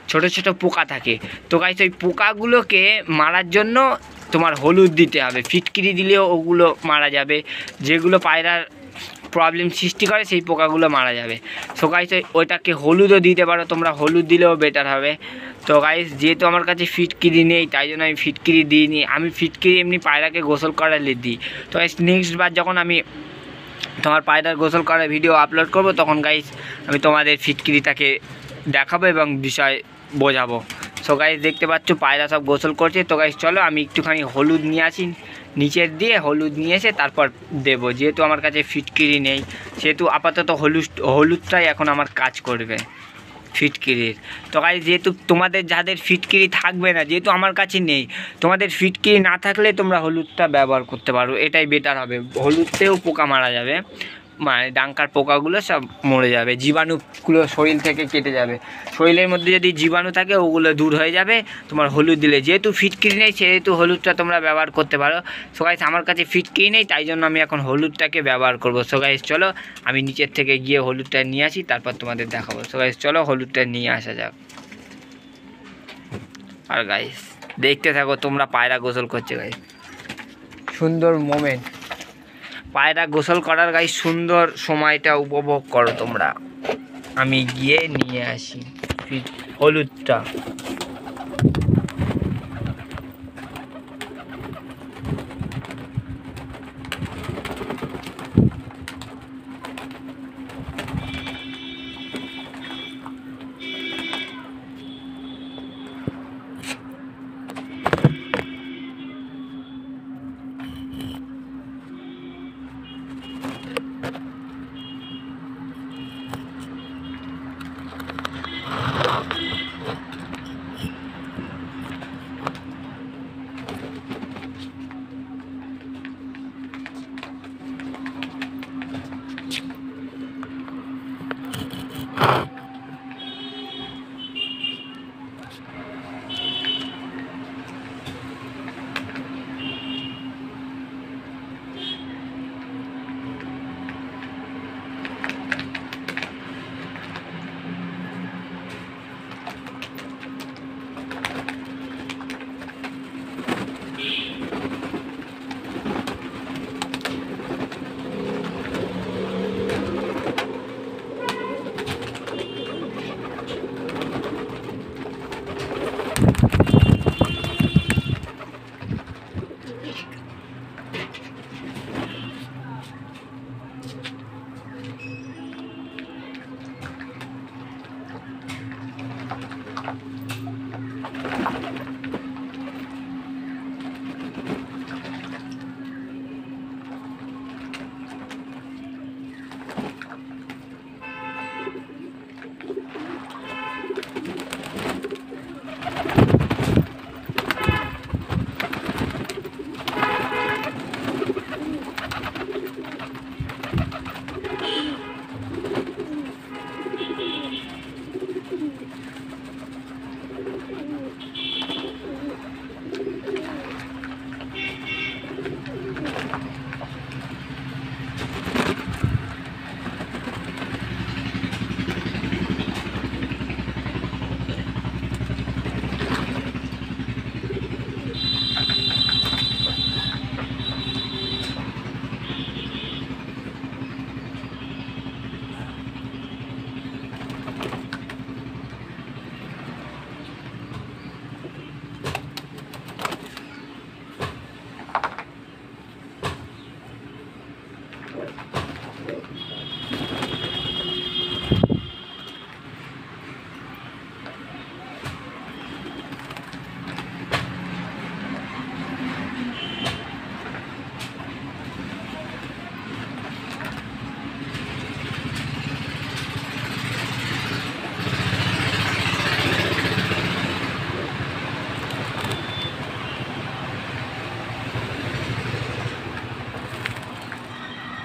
Speaker 1: ছোট ছোট পোকা থাকে। তো গাইস ওই পোকাগুলোকে মারার জন্য তোমার হলুদ দিতে হবে। ফিটকিরি দিলেও ওগুলো মারা যাবে। যেগুলো পায়রার প্রবলেম সৃষ্টি করে, সেই পোকাগুলো মারা যাবে। সো গাইস ওইটাকে হলুদও দিতে পারো, তোমরা হলুদ দিলেও বেটার হবে। তো গাইস যেহেতু আমার কাছে ফিটকিরি নেই, তাই জন্য আমি ফিটকিরি দিইনি। আমি ফিটকিরি এমনি পায়রাকে গোসল করালে দিই। তো গাইস নেক্সট বার যখন আমি তোমার পায়রার গোসল করার ভিডিও আপলোড করব, তখন গাইস আমি তোমাদের ফিটকিরিটাকে দেখাবো এবং বিষয় বোঝাবো। সো গাইস দেখতে পাচ্ছ, পায়রা সব গোসল করছে। তো গাইস চলো আমি একটুখানি হলুদ নিয়ে আসি। নিচের দিয়ে হলুদ নিয়ে এসে তারপর দেবো। যেহেতু আমার কাছে ফিটকিরি নেই, সেহেতু আপাতত হলুদ, হলুদটাই এখন আমার কাজ করবে, ফিটকিরির। তো গাইস যেহেতু তোমাদের যাদের ফিটকিরি থাকবে না, যেহেতু আমার কাছে নেই, তোমাদের ফিটকিরি না থাকলে তোমরা হলুদটা ব্যবহার করতে পারো। এটাই বেটার হবে। হলুদতেও পোকা মারা যাবে। মানে ডাঙ্কার পোকাগুলো সব মরে যাবে, জীবাণুগুলো শরীর থেকে কেটে যাবে। শরীরের মধ্যে যদি জীবাণু থাকে, ওগুলো দূর হয়ে যাবে। তোমার হলুদ দিলে, যেহেতু ফিটকিরি নেই, সেহেতু হলুদটা তোমরা ব্যবহার করতে পারো। সো গাইস আমার কাছে ফিটকিরি নেই, তাই জন্য আমি এখন হলুদটাকে ব্যবহার করব। সো গাইস চলো, আমি নিচের থেকে গিয়ে হলুদটা নিয়ে আসি, তারপর তোমাদের দেখাবো। সো গাইস চলো, হলুদটা নিয়ে আসা যাক। আর গাইস দেখতে থাকো, তোমরা পায়রা গোসল করছে গাইস সুন্দর মোমেন্ট পায়রা গোসল করার গাই সুন্দর সময়টা উপভোগ করো তোমরা। আমি গিয়ে নিয়ে আসি হলুদটা।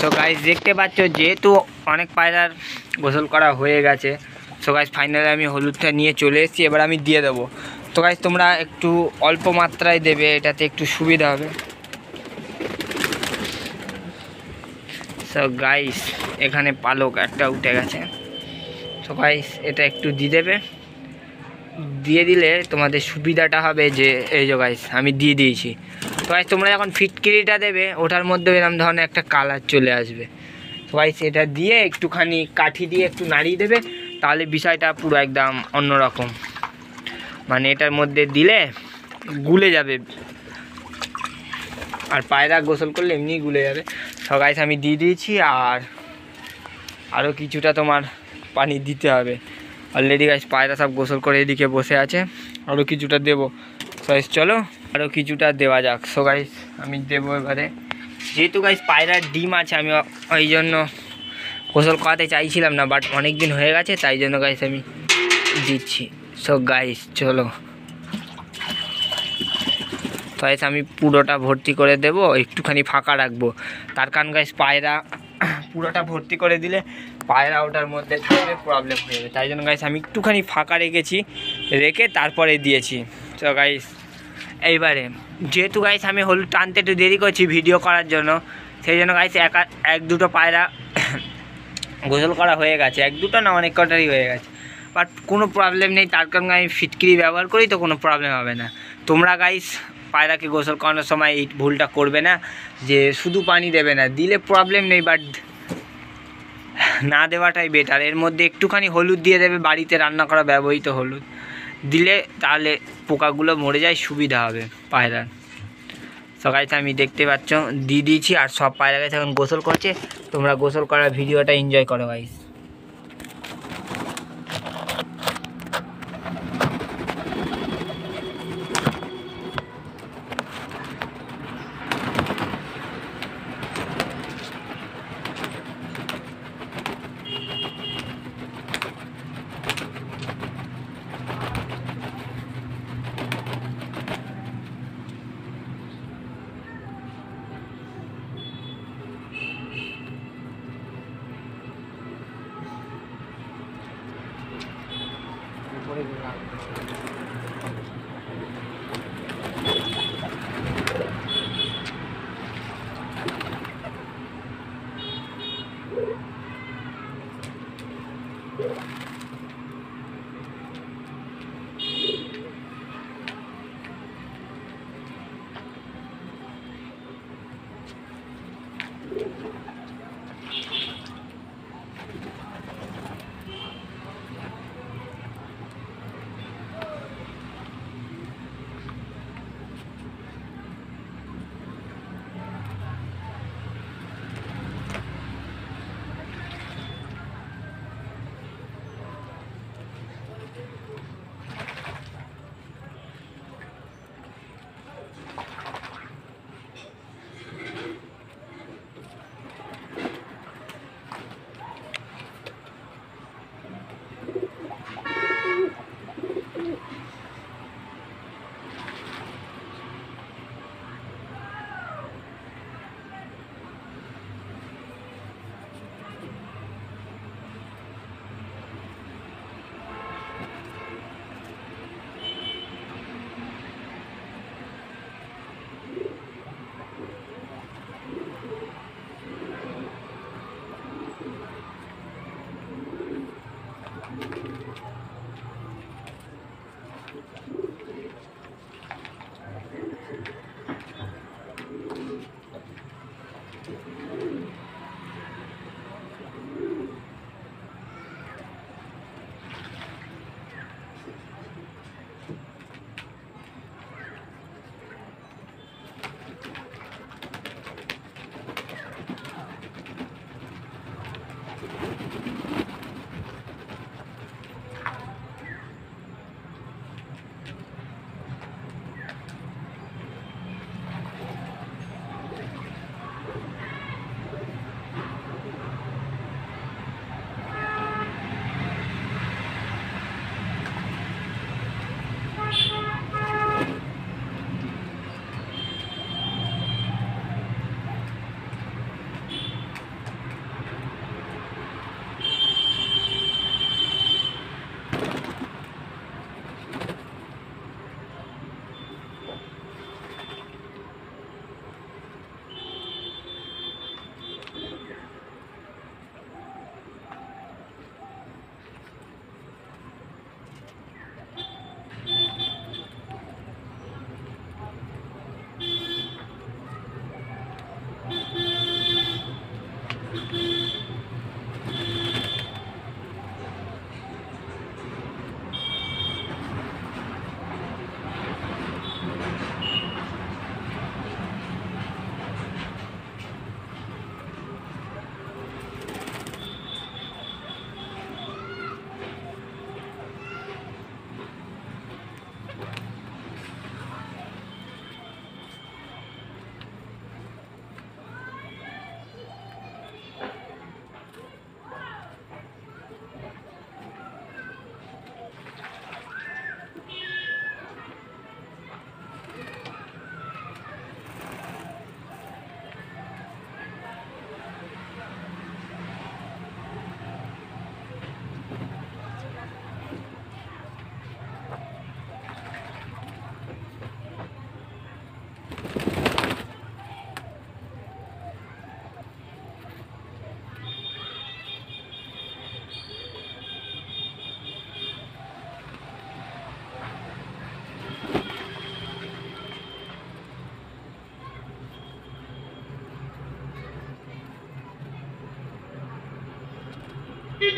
Speaker 1: সো গাইজ দেখতে পাচ্ছ, যেহেতু অনেক পায়রার গোসল করা হয়ে গেছে সো গাইজ ফাইনালি আমি হলুদটা নিয়ে চলে এসেছি, এবার আমি দিয়ে দেবো। তো গাইজ তোমরা একটু অল্প মাত্রায় দেবে, এটাতে একটু সুবিধা হবে। সো গাইস এখানে পালক একটা উঠে গেছে। সো গাইস এটা একটু দিয়ে দেবে। দিয়ে দিলে তোমাদের সুবিধাটা হবে যে, এই যে গাইস আমি দিয়ে দিয়েছি। তো তোমরা যখন ফিটকিরিটা দেবে ওটার মধ্যে এরকম ধরনের একটা কালার চলে আসবে। তো গাইস এটা দিয়ে একটুখানি কাঠি দিয়ে একটু নাড়িয়ে দেবে তাহলে বিষয়টা পুরো একদম অন্যরকম। মানে এটার মধ্যে দিলে গুলে যাবে। আর পায়রা গোসল করলে এমনি গুলে যাবে। তো আমি দিয়ে দিয়েছি আর আরও কিছুটা তোমার পানি দিতে হবে। অলরেডি গাইস পায়রা সব গোসল করে এদিকে বসে আছে। আরও কিছুটা দেবো। Guys, চলো। আরও কিছুটা দেওয়া যাক। সো গাইস আমি দেবো এবারে। যেহেতু গাইস পায়রার ডিম আছে, আমি ওই জন্য গোসল করাতে চাইছিলাম না বাট অনেক দিন হয়ে গেছে, তাই জন্য গাইস আমি দিচ্ছি। সো গাইস চলো। তো গাইস আমি পুরোটা ভর্তি করে দেব, একটুখানি ফাঁকা রাখব। তার কারণ গাইস পায়রা পুরোটা ভর্তি করে দিলে পায়রা ওটার মধ্যে থাকবে প্রবলেম হয়ে যাবে। তাই জন্য গাইস আমি একটুখানি ফাঁকা রেখেছি, রেখে তারপরে দিয়েছি। তো গাইস এইবারে। যেহেতু গাইস আমি হলুদ টানতে একটু দেরি করছি ভিডিও করার জন্য, সেই জন্য গাইস এক এক দুটো পায়রা গোসল করা হয়ে গেছে। এক দুটো না, অনেক কটারই হয়ে গেছে। বাট কোনো প্রবলেম নেই, তার কারণে আমি ফিটকিরি ব্যবহার করি তো কোনো প্রবলেম হবে না। তোমরা গাইস পায়রাকে গোসল করানোর সময় এই ভুলটা করবে না, যে শুধু পানি দেবে না, দিলে প্রবলেম নেই বাট না দেওয়াটাই বেটার এর মধ্যে একটুখানি হলুদ দিয়ে দেবে, বাড়িতে রান্না করা ব্যবহৃত হলুদ। দিলে তাহলে পোকাগুলো মরে যায়, সুবিধা হবে পায়রার। সকালে আমি দেখতে পাচ্ছ দিয়ে দিয়েছি আর সব পায়রা এখন গোসল করছে। তোমরা গোসল করার ভিডিওটা এনজয় করো guys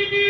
Speaker 3: Thank you.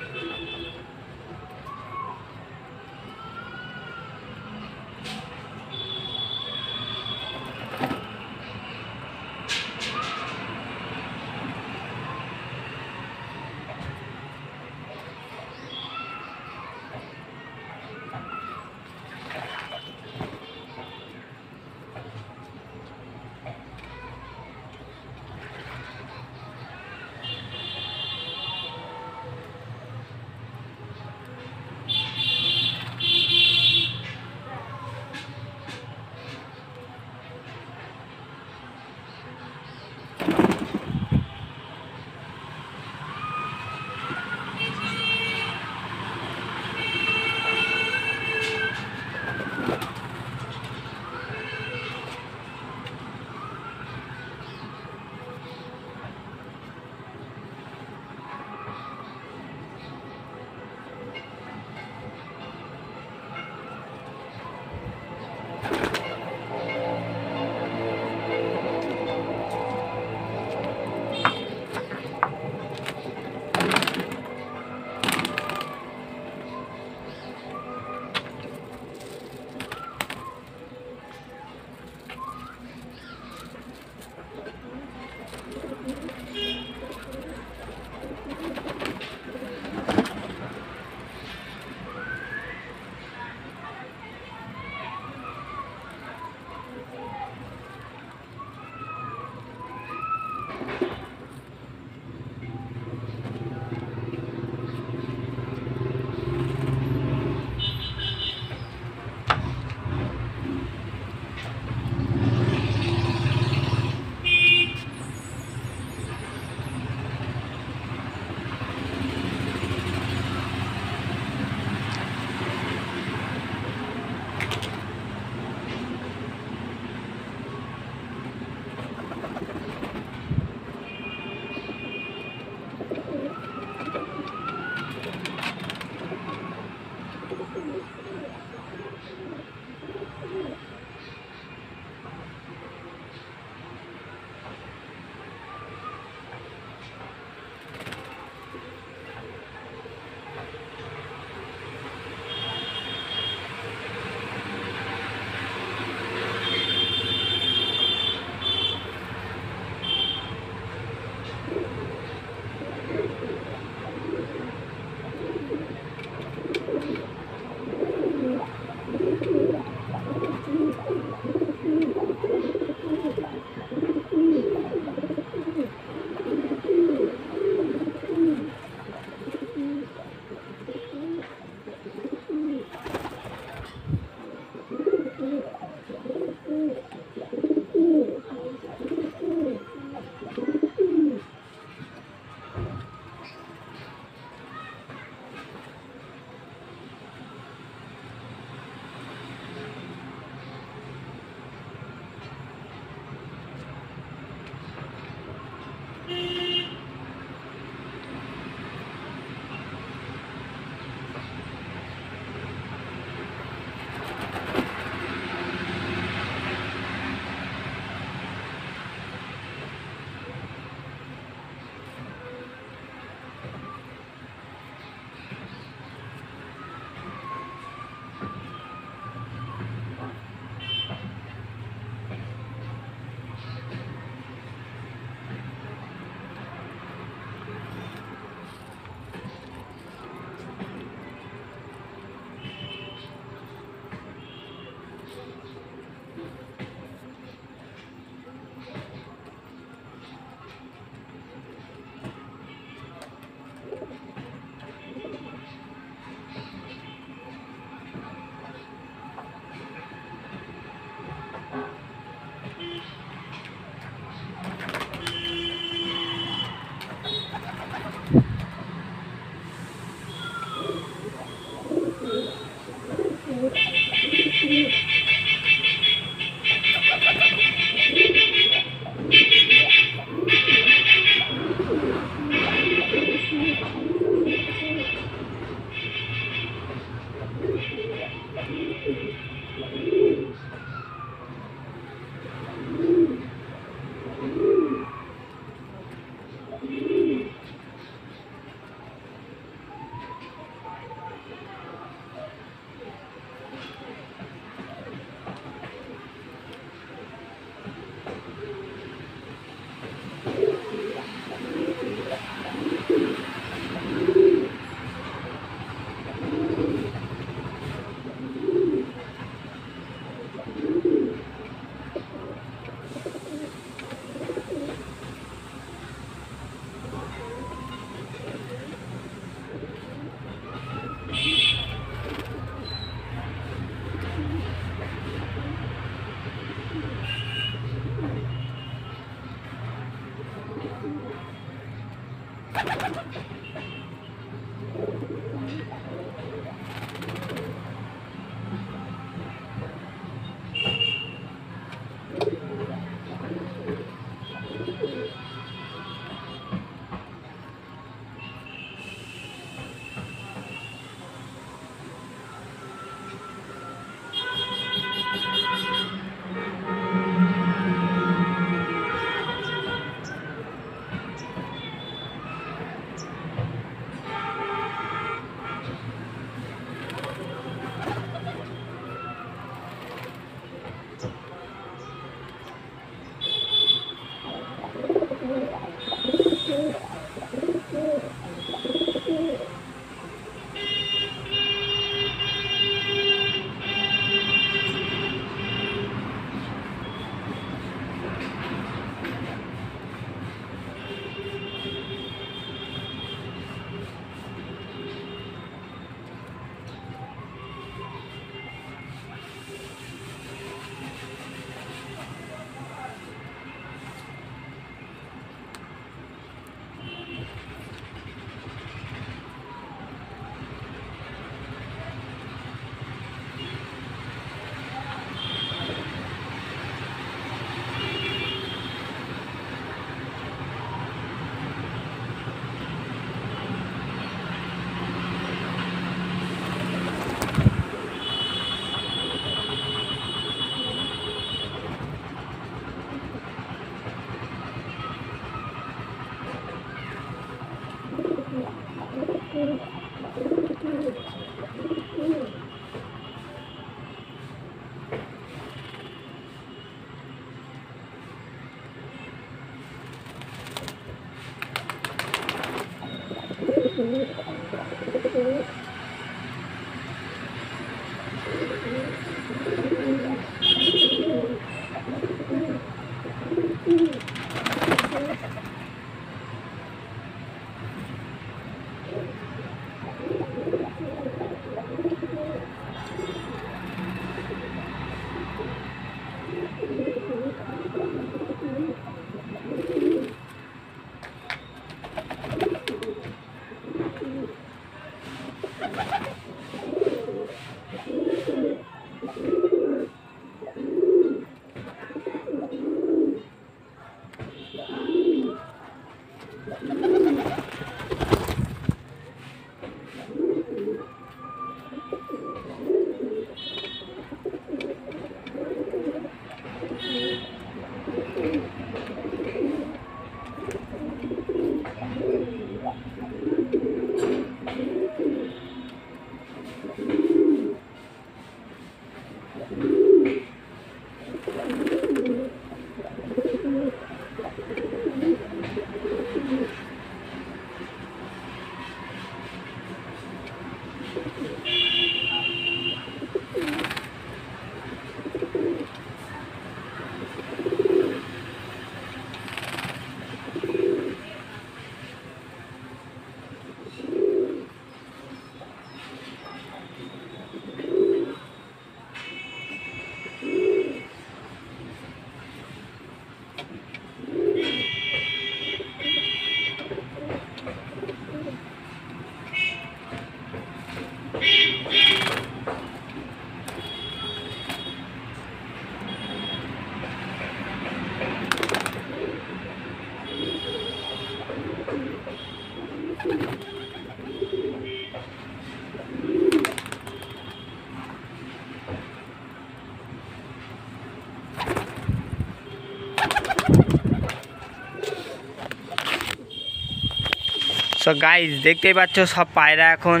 Speaker 1: So guys দেখতেই পাচ্ছ, সব পায়রা এখন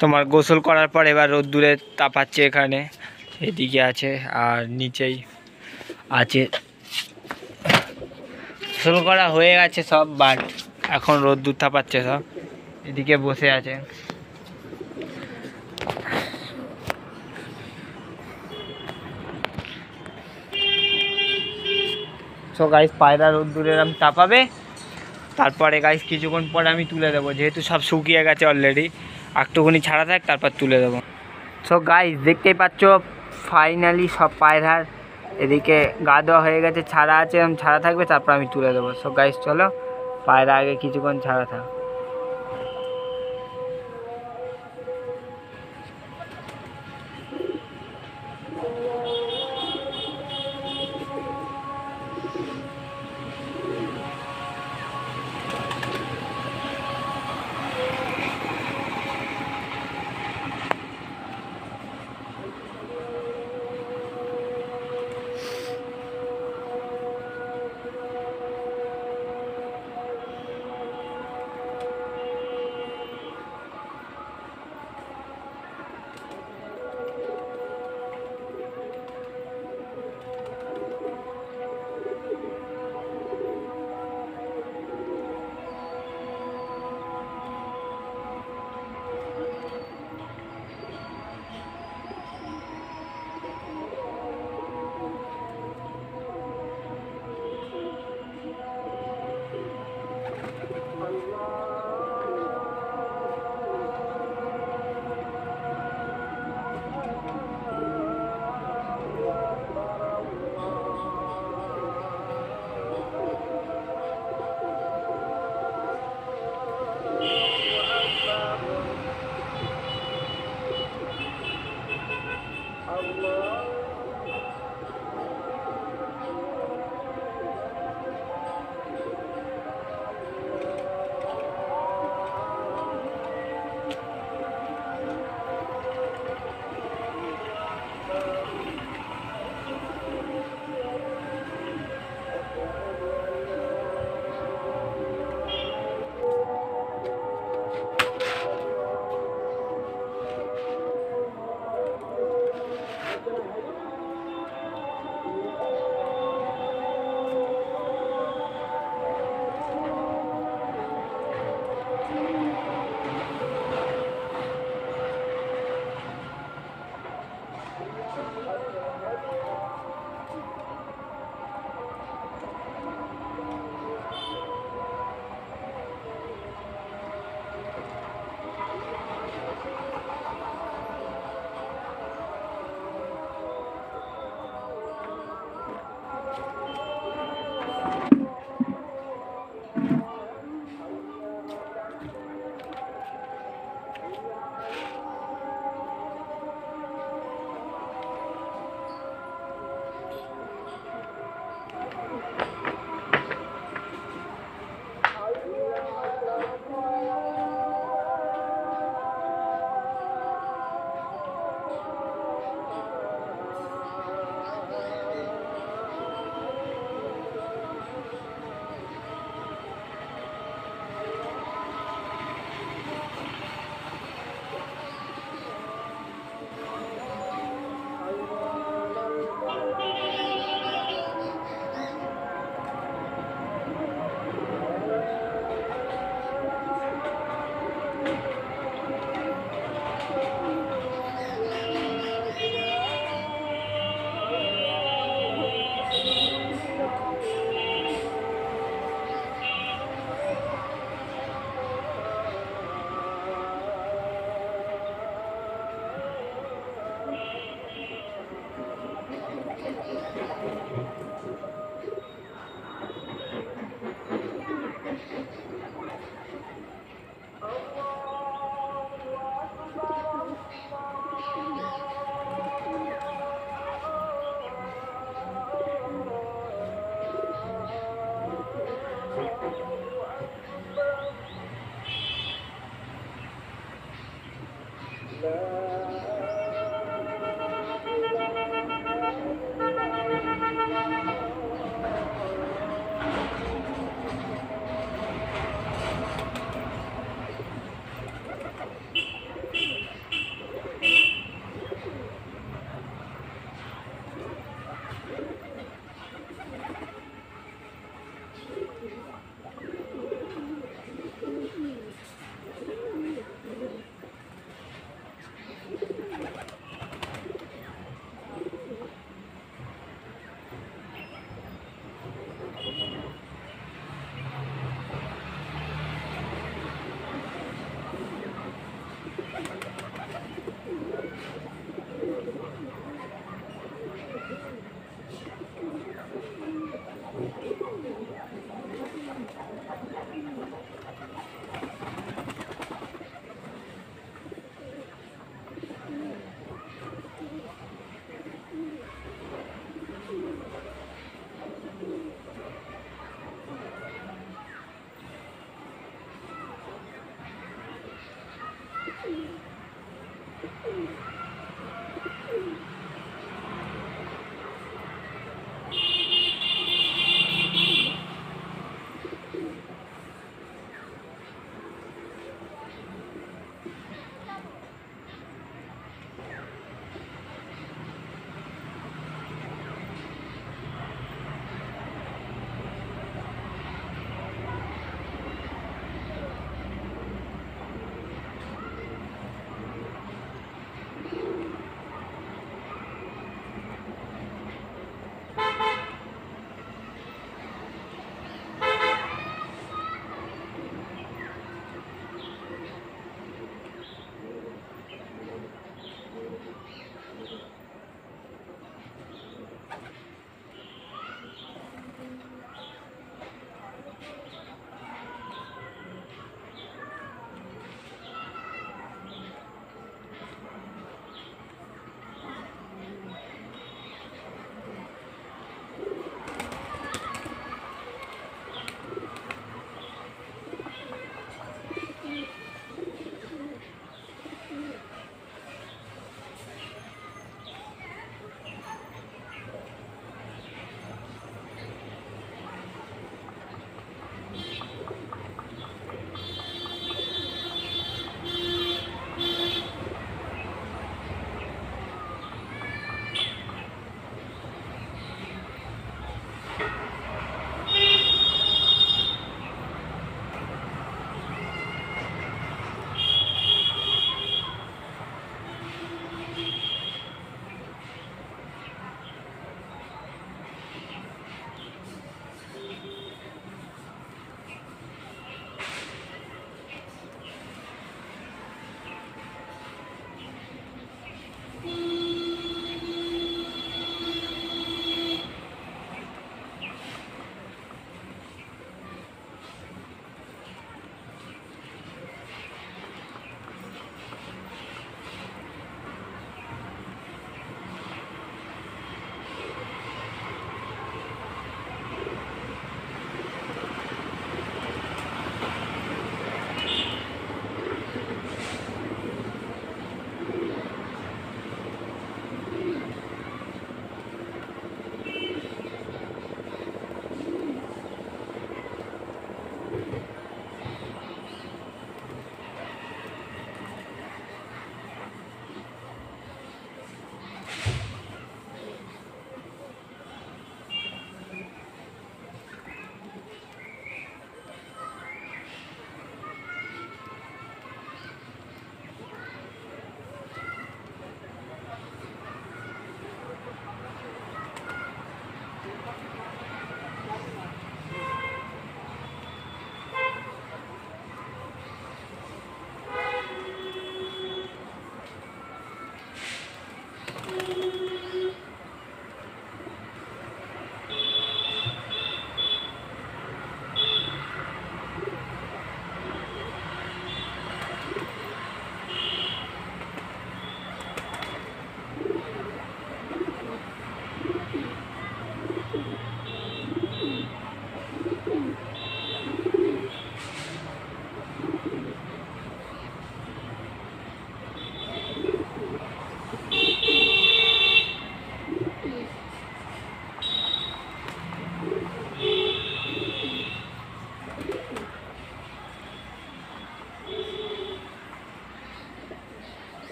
Speaker 1: তোমার গোসল করার পর এবার রোদ্দুরে তাপাচ্ছে এখানে। এদিকে আছে আর নিচেই আছে। গোসল করা হয়ে গেছে সব বাট এখন রোদ্দুর তাপাচ্ছে সব। এদিকে বসে আছে। সো গাইস পায়রা রোদ্দুরে এরম তাপাবে। তারপরে গাইস কিছুক্ষণ পরে আমি তুলে দেবো। যেহেতু সব শুকিয়ে গেছে অলরেডি একটুখানি ছাড়া থাক, তারপর তুলে দেবো। সো গাইস দেখতেই পাচ্ছ ফাইনালি সব পায়রার এদিকে গা হয়ে গেছে, ছাড়া আছে এরকম ছাড়া থাকবে, তারপর আমি তুলে দেবো। সো গাইস চলো, পায়রা আগে কিছুক্ষণ ছাড়া থাক। Thank you.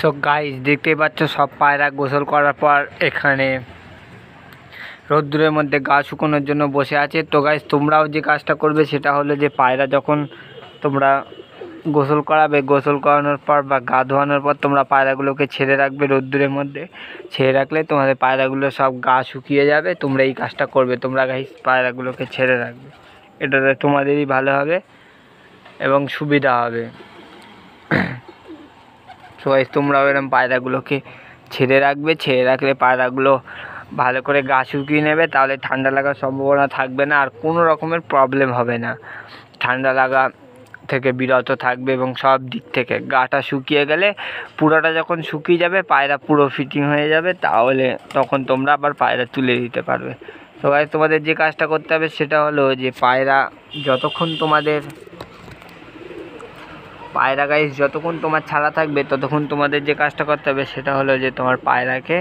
Speaker 1: সো গাইস দেখতেই পাচ্ছ, সব পায়রা গোসল করার পর এখানে রোদ্দুরের মধ্যে গা শুকোনোর জন্য বসে আছে। তো গাইস তোমরাও যে কাজটা করবে সেটা হলো যে পায়রা যখন তোমরা গোসল করাবে, গোসল করানোর পর বা গা ধোয়ানোর পর তোমরা পায়রাগুলোকে ছেড়ে রাখবে রোদ্দুরের মধ্যে। ছেড়ে রাখলে তোমাদের পায়রাগুলো সব গা শুকিয়ে যাবে, তোমরা এই কাজটা করবে। তোমরা গাইস পায়রাগুলোকে ছেড়ে রাখবে। এটাতে তোমাদেরই ভালো হবে এবং সুবিধা হবে। সো তোমরাও এরকম পায়রাগুলোকে ছেড়ে রাখবে, ছেড়ে রাখলে পায়রাগুলো ভালো করে গা শুকিয়ে নেবে, তাহলে ঠান্ডা লাগার সম্ভাবনা থাকবে না, আর কোনো রকমের প্রবলেম হবে না। ঠান্ডা লাগা থেকে বিরত থাকবে এবং সব দিক থেকে গাটা শুকিয়ে গেলে পুরোটা যখন শুকিয়ে যাবে, পায়রা পুরো ফিটিং হয়ে যাবে, তাহলে তখন তোমরা আবার পায়রা তুলে দিতে পারবে। তো তোমাদের যে কাজটা করতে হবে সেটা হলো যে, পায়রা যতক্ষণ তোমাদের পায়রা গাইস যতক্ষণ তোমার ছাড়া থাকবে, ততক্ষণ তোমাদের যে কাজটা করতে হবে, সেটা হলো যে তোমার পায়রাকে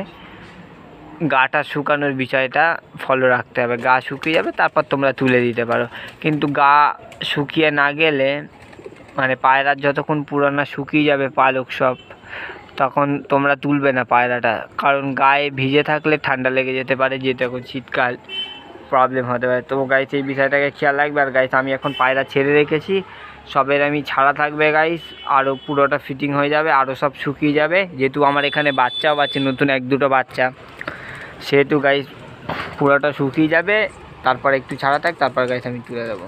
Speaker 1: গাটা শুকানোর বিষয়টা ফলো রাখতে হবে। গা শুকিয়ে যাবে, তারপর তোমরা তুলে দিতে পারো। কিন্তু গা শুকিয়ে না গেলে মানে পায়রার যতক্ষণ পুরানা শুকিয়ে যাবে, পালক সব, তখন তোমরা তুলবে না পায়রাটা। কারণ গায়ে ভিজে থাকলে ঠান্ডা লেগে যেতে পারে, যেহেতু এখন শীতকাল প্রবলেম হতে পারে। তো গাইস এই বিষয়টাকে খেয়াল রাখবে। আর গাইস আমি এখন পায়রা ছেড়ে রেখেছি। সবের আমি ছাড়া থাকবে গাইস আরও পুরোটা ফিটিং হয়ে যাবে আরও সব শুকিয়ে যাবে। যেহেতু আমার এখানে বাচ্চাও আছে, নতুন এক দুটো বাচ্চা। সেহেতু গাইস পুরোটা শুকিয়ে যাবে। তারপর একটু ছাড়া থাক, তারপর গাইস আমি তুলে দেবো।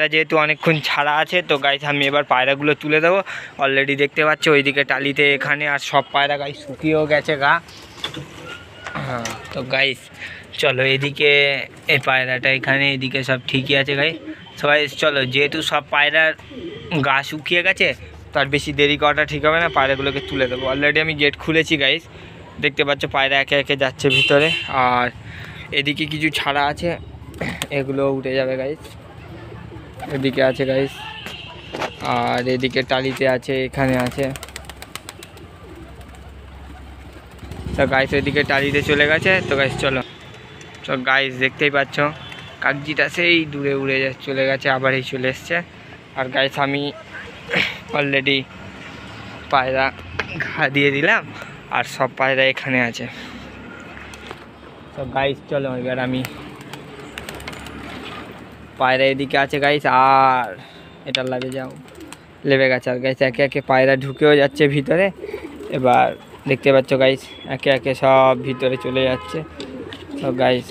Speaker 1: পায়রা যেহেতু অনেকক্ষণ ছাড়া আছে, তো গাইস আমি এবার পায়রাগুলো তুলে দেবো। অলরেডি দেখতে পাচ্ছ, ওইদিকে টালিতে এখানে আর সব পায়রা গাইস শুকিয়েও গেছে গা। হ্যাঁ তো গাইস চলো এদিকে, এই পায়রাটা এখানে, এদিকে সব ঠিকই আছে গাই সবাই চলো, যেহেতু সব পায়রার গা শুকিয়ে গেছে, তার বেশি দেরি করাটা ঠিক হবে না, পায়রাগুলোকে তুলে দেবো। অলরেডি আমি গেট খুলেছি গাইস দেখতে পাচ্ছ, পায়রা একে একে যাচ্ছে ভিতরে। আর এদিকে কিছু ছাড়া আছে, এগুলো উঠে যাবে গাইস এদিকে আছে গাইস আর এদিকে টালিতে আছে, এখানে আছে। তো গাইস ওইদিকে টালিতে চলে গেছে। তো গাইস চলো। তো গাইস দেখতেই পাচ্ছ, কাকজিটা সেই দূরে উড়ে চলে গেছে, আবার এই চলে এসছে। আর গাইস আমি অলরেডি পায়রা ঘা দিয়ে দিলাম, আর সব পায়রা এখানে আছে। তো গাইস চলো, এবার আমি পায়রা এদিকে আছে গাইস আর এটা লাগে যাও, লেবে গেছে আর গাইস একে একে পায়রা ঢুকেও যাচ্ছে ভিতরে। এবার দেখতে পাচ্ছ গাইস একে একে সব ভিতরে চলে যাচ্ছে। তো গাইস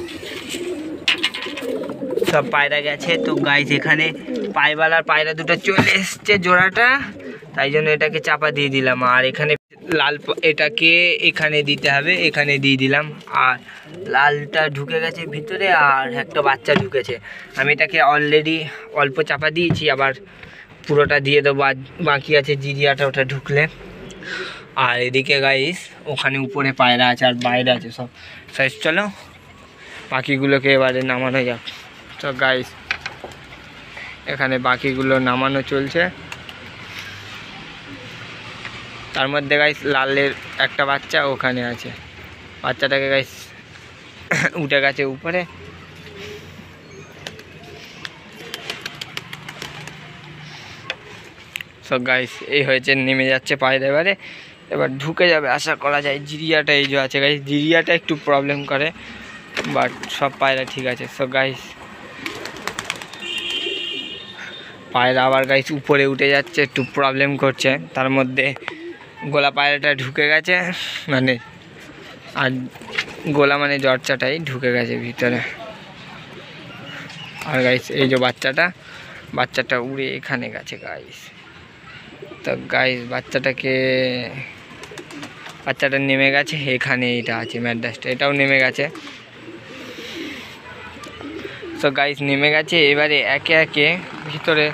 Speaker 1: সব পায়রা গেছে। তো গাইস এখানে পায়বালার পায়রা দুটো চলে এসছে জোড়াটা। তাই জন্য এটাকে চাপা দিয়ে দিলাম। আর এখানে লাল এটাকে এখানে দিতে হবে, এখানে দিয়ে দিলাম। আর লালটা ঢুকে গেছে ভিতরে আর একটা বাচ্চা ঢুকেছে। আমি এটাকে অলরেডি অল্প চাপা দিয়েছি, আবার পুরোটা দিয়ে দেবো, আর বাকি আছে জিরিয়াটা, ওটা ঢুকলে। আর এদিকে গাইস ওখানে উপরে পায়রা আছে আর বাইরে আছে সব। সাইজ চলো, বাকিগুলোকে এবারে নামানো যাক। তো গাইস এখানে বাকিগুলো নামানো চলছে। তার মধ্যে গাইস লালের একটা বাচ্চা ওখানে আছে। বাচ্চাটাকে গাইস উঠে গেছে উপরে। সব গাইস এই হয়েছে, নেমে যাচ্ছে পায়রা এবারে। এবার ঢুকে যাবে, আশা করা যায় জিরিয়াটা এই যে আছে গাইস জিরিয়াটা একটু প্রবলেম করে বাট সব পায়রা ঠিক আছে। সব গাইস পায়রা আবার গাইস উপরে উঠে যাচ্ছে, একটু প্রবলেম করছে। তার মধ্যে গোলা পায়রাটা ঢুকে গেছে মানে আর গোলা মানে জর্চাটাই ঢুকে গেছে ভিতরে। আর গাইস এই যে বাচ্চাটা বাচ্চাটা উড়ে এখানে গেছে গাইস তো গাইস বাচ্চাটাকে, বাচ্চাটা নেমে গেছে, এখানে এটা আছে, ম্যাড্রাসটা, এটাও নেমে গেছে। তো গাইস নেমে গেছে, এবারে একে একে ভিতরে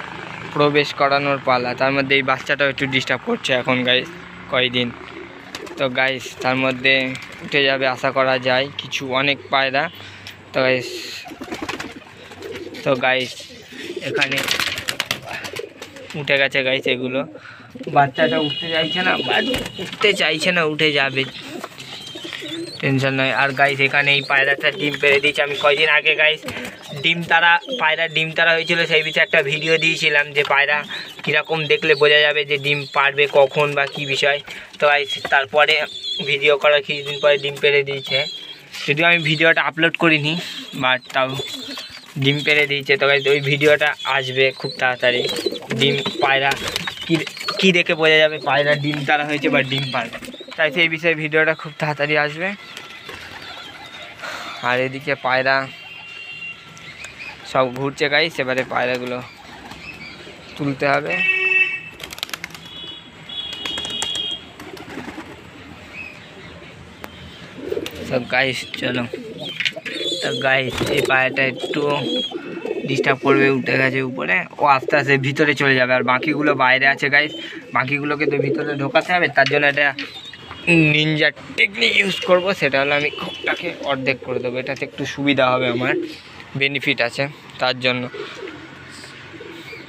Speaker 1: প্রবেশ করানোর পালা। তার মধ্যে এই বাচ্চাটাও একটু ডিস্টার্ব করছে এখন গাইস কয়দিন। তো গাইস তার মধ্যে উঠে যাবে আশা করা যায়, কিছু অনেক পায়রা। তো গাইস তো গাইস এখানে উঠে গেছে গাইস এগুলো। বাচ্চাটা উঠতে চাইছে না উঠতে চাইছে না, উঠে যাবে। টেনশন নয়। আর গাইস এখানে এই পায়রাটা ডিম পেরে দিয়েছে। আমি কয়দিন আগে গাইস ডিম তারা, পায়রা ডিম তারা হয়েছিল, সেই বিষয়ে একটা ভিডিও দিয়েছিলাম যে পায়রা কীরকম দেখলে বোঝা যাবে যে ডিম পারবে কখন বা কী বিষয়। তো গাইস তারপরে ভিডিও করার কিছুদিন পরে ডিম পেরে দিয়েছে। যদিও আমি ভিডিওটা আপলোড করিনি বাট তাও ডিম পেরে দিয়েছে। তো গাইস ওই ভিডিওটা আসবে খুব তাড়াতাড়ি। ডিম, পায়রা কী কী দেখে বোঝা যাবে পায়রা ডিম তারা হয়েছে বা ডিম পারবে। তাই সেই বিষয়ে ভিডিওটা খুব তাড়াতাড়ি আসবে। আর এদিকে পায়রা সব ঘুরছে গাইস এবারে পায়রাগুলো তুলতে হবে। সব গাইস চলো। তো গাইস এই পায়রাটা একটু ডিস্টার্ব করবে, উঠে গেছে উপরে। ও আস্তে আস্তে ভিতরে চলে যাবে। আর বাকিগুলো বাইরে আছে গাইস বাকিগুলোকে তো ভিতরে ঢোকাতে হবে, তার জন্য এটা নিনজা টেকনিক ইউজ করব, সেটা হলো আমি খোপটাকে অর্ধেক করে দেবো। এটাতে একটু সুবিধা হবে আমার বেনিফিট আছে তার জন্য।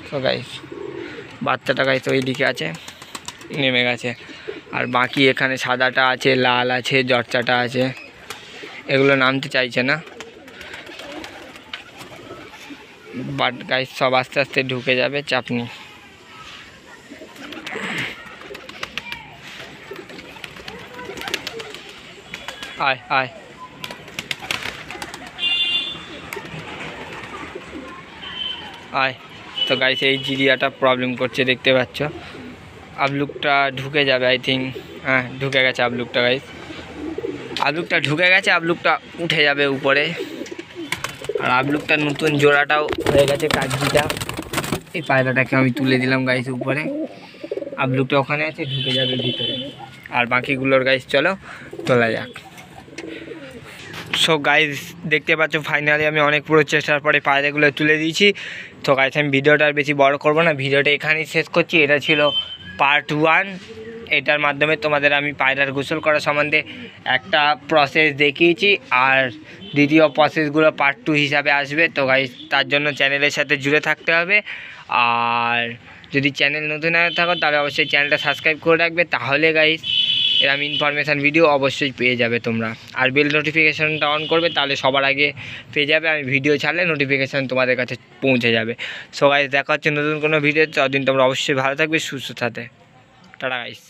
Speaker 1: তো গাইস বাচ্চাটা গাইস ওই দিকে আছে, নেমে গেছে। আর বাকি এখানে সাদাটা আছে, লাল আছে, জর্চাটা আছে, এগুলো নামতে চাইছে না। বাট গাইস সব আস্তে আস্তে ঢুকে যাবে, চাপ নেই। আয় আয় আয় তো গাইস এই জিরিয়াটা প্রবলেম করছে, দেখতে পাচ্ছ? আবলুকটা ঢুকে যাবে আই থিঙ্ক হ্যাঁ ঢুকে গেছে আবলুকটা গাইস আবলুকটা ঢুকে গেছে, আবলুকটা উঠে যাবে উপরে। আর আবলুকটা নতুন জোড়াটাও হয়ে গেছে কাজটা এই পায়রাটাকে আমি তুলে দিলাম গাইস উপরে। আবলুকটা ওখানে আছে, ঢুকে যাবে ভিতরে। আর বাকিগুলোর গাইস চলো, তোলা যাক। সো গাইজ দেখতে পাচ্ছ ফাইনালি আমি অনেক পুরো চেষ্টার পরে পায়রাগুলো তুলে দিয়েছি। তো গাইজ আমি ভিডিওটা আর বেশি বড় করব না। ভিডিওটা এখানেই শেষ করছি। এটা ছিল পার্ট ওয়ান এটার মাধ্যমে তোমাদের আমি পায়রার গোসল করা সম্বন্ধে একটা প্রসেস দেখিয়েছি। আর দ্বিতীয় প্রসেসগুলো পার্ট টু হিসাবে আসবে। তো গাইজ তার জন্য চ্যানেলের সাথে জুড়ে থাকতে হবে। আর যদি চ্যানেল নতুন হয়ে থাকো, তাহলে অবশ্যই চ্যানেলটা সাবস্ক্রাইব করে রাখবে। তাহলে গাইজ এরকম ইনফরমেশান ভিডিও অবশ্যই পেয়ে যাবে তোমরা। আর বেল নোটিফিকেশানটা অন করবে, তাহলে সবার আগে পেয়ে যাবে, আমি ভিডিও ছাড়লে নোটিফিকেশান তোমাদের কাছে পৌঁছে যাবে। সবাই গাইজ দেখা হচ্ছে নতুন কোনো ভিডিও ততদিন তোমরা অবশ্যই ভালো থাকবে, সুস্থ সাথে টাটা গাইস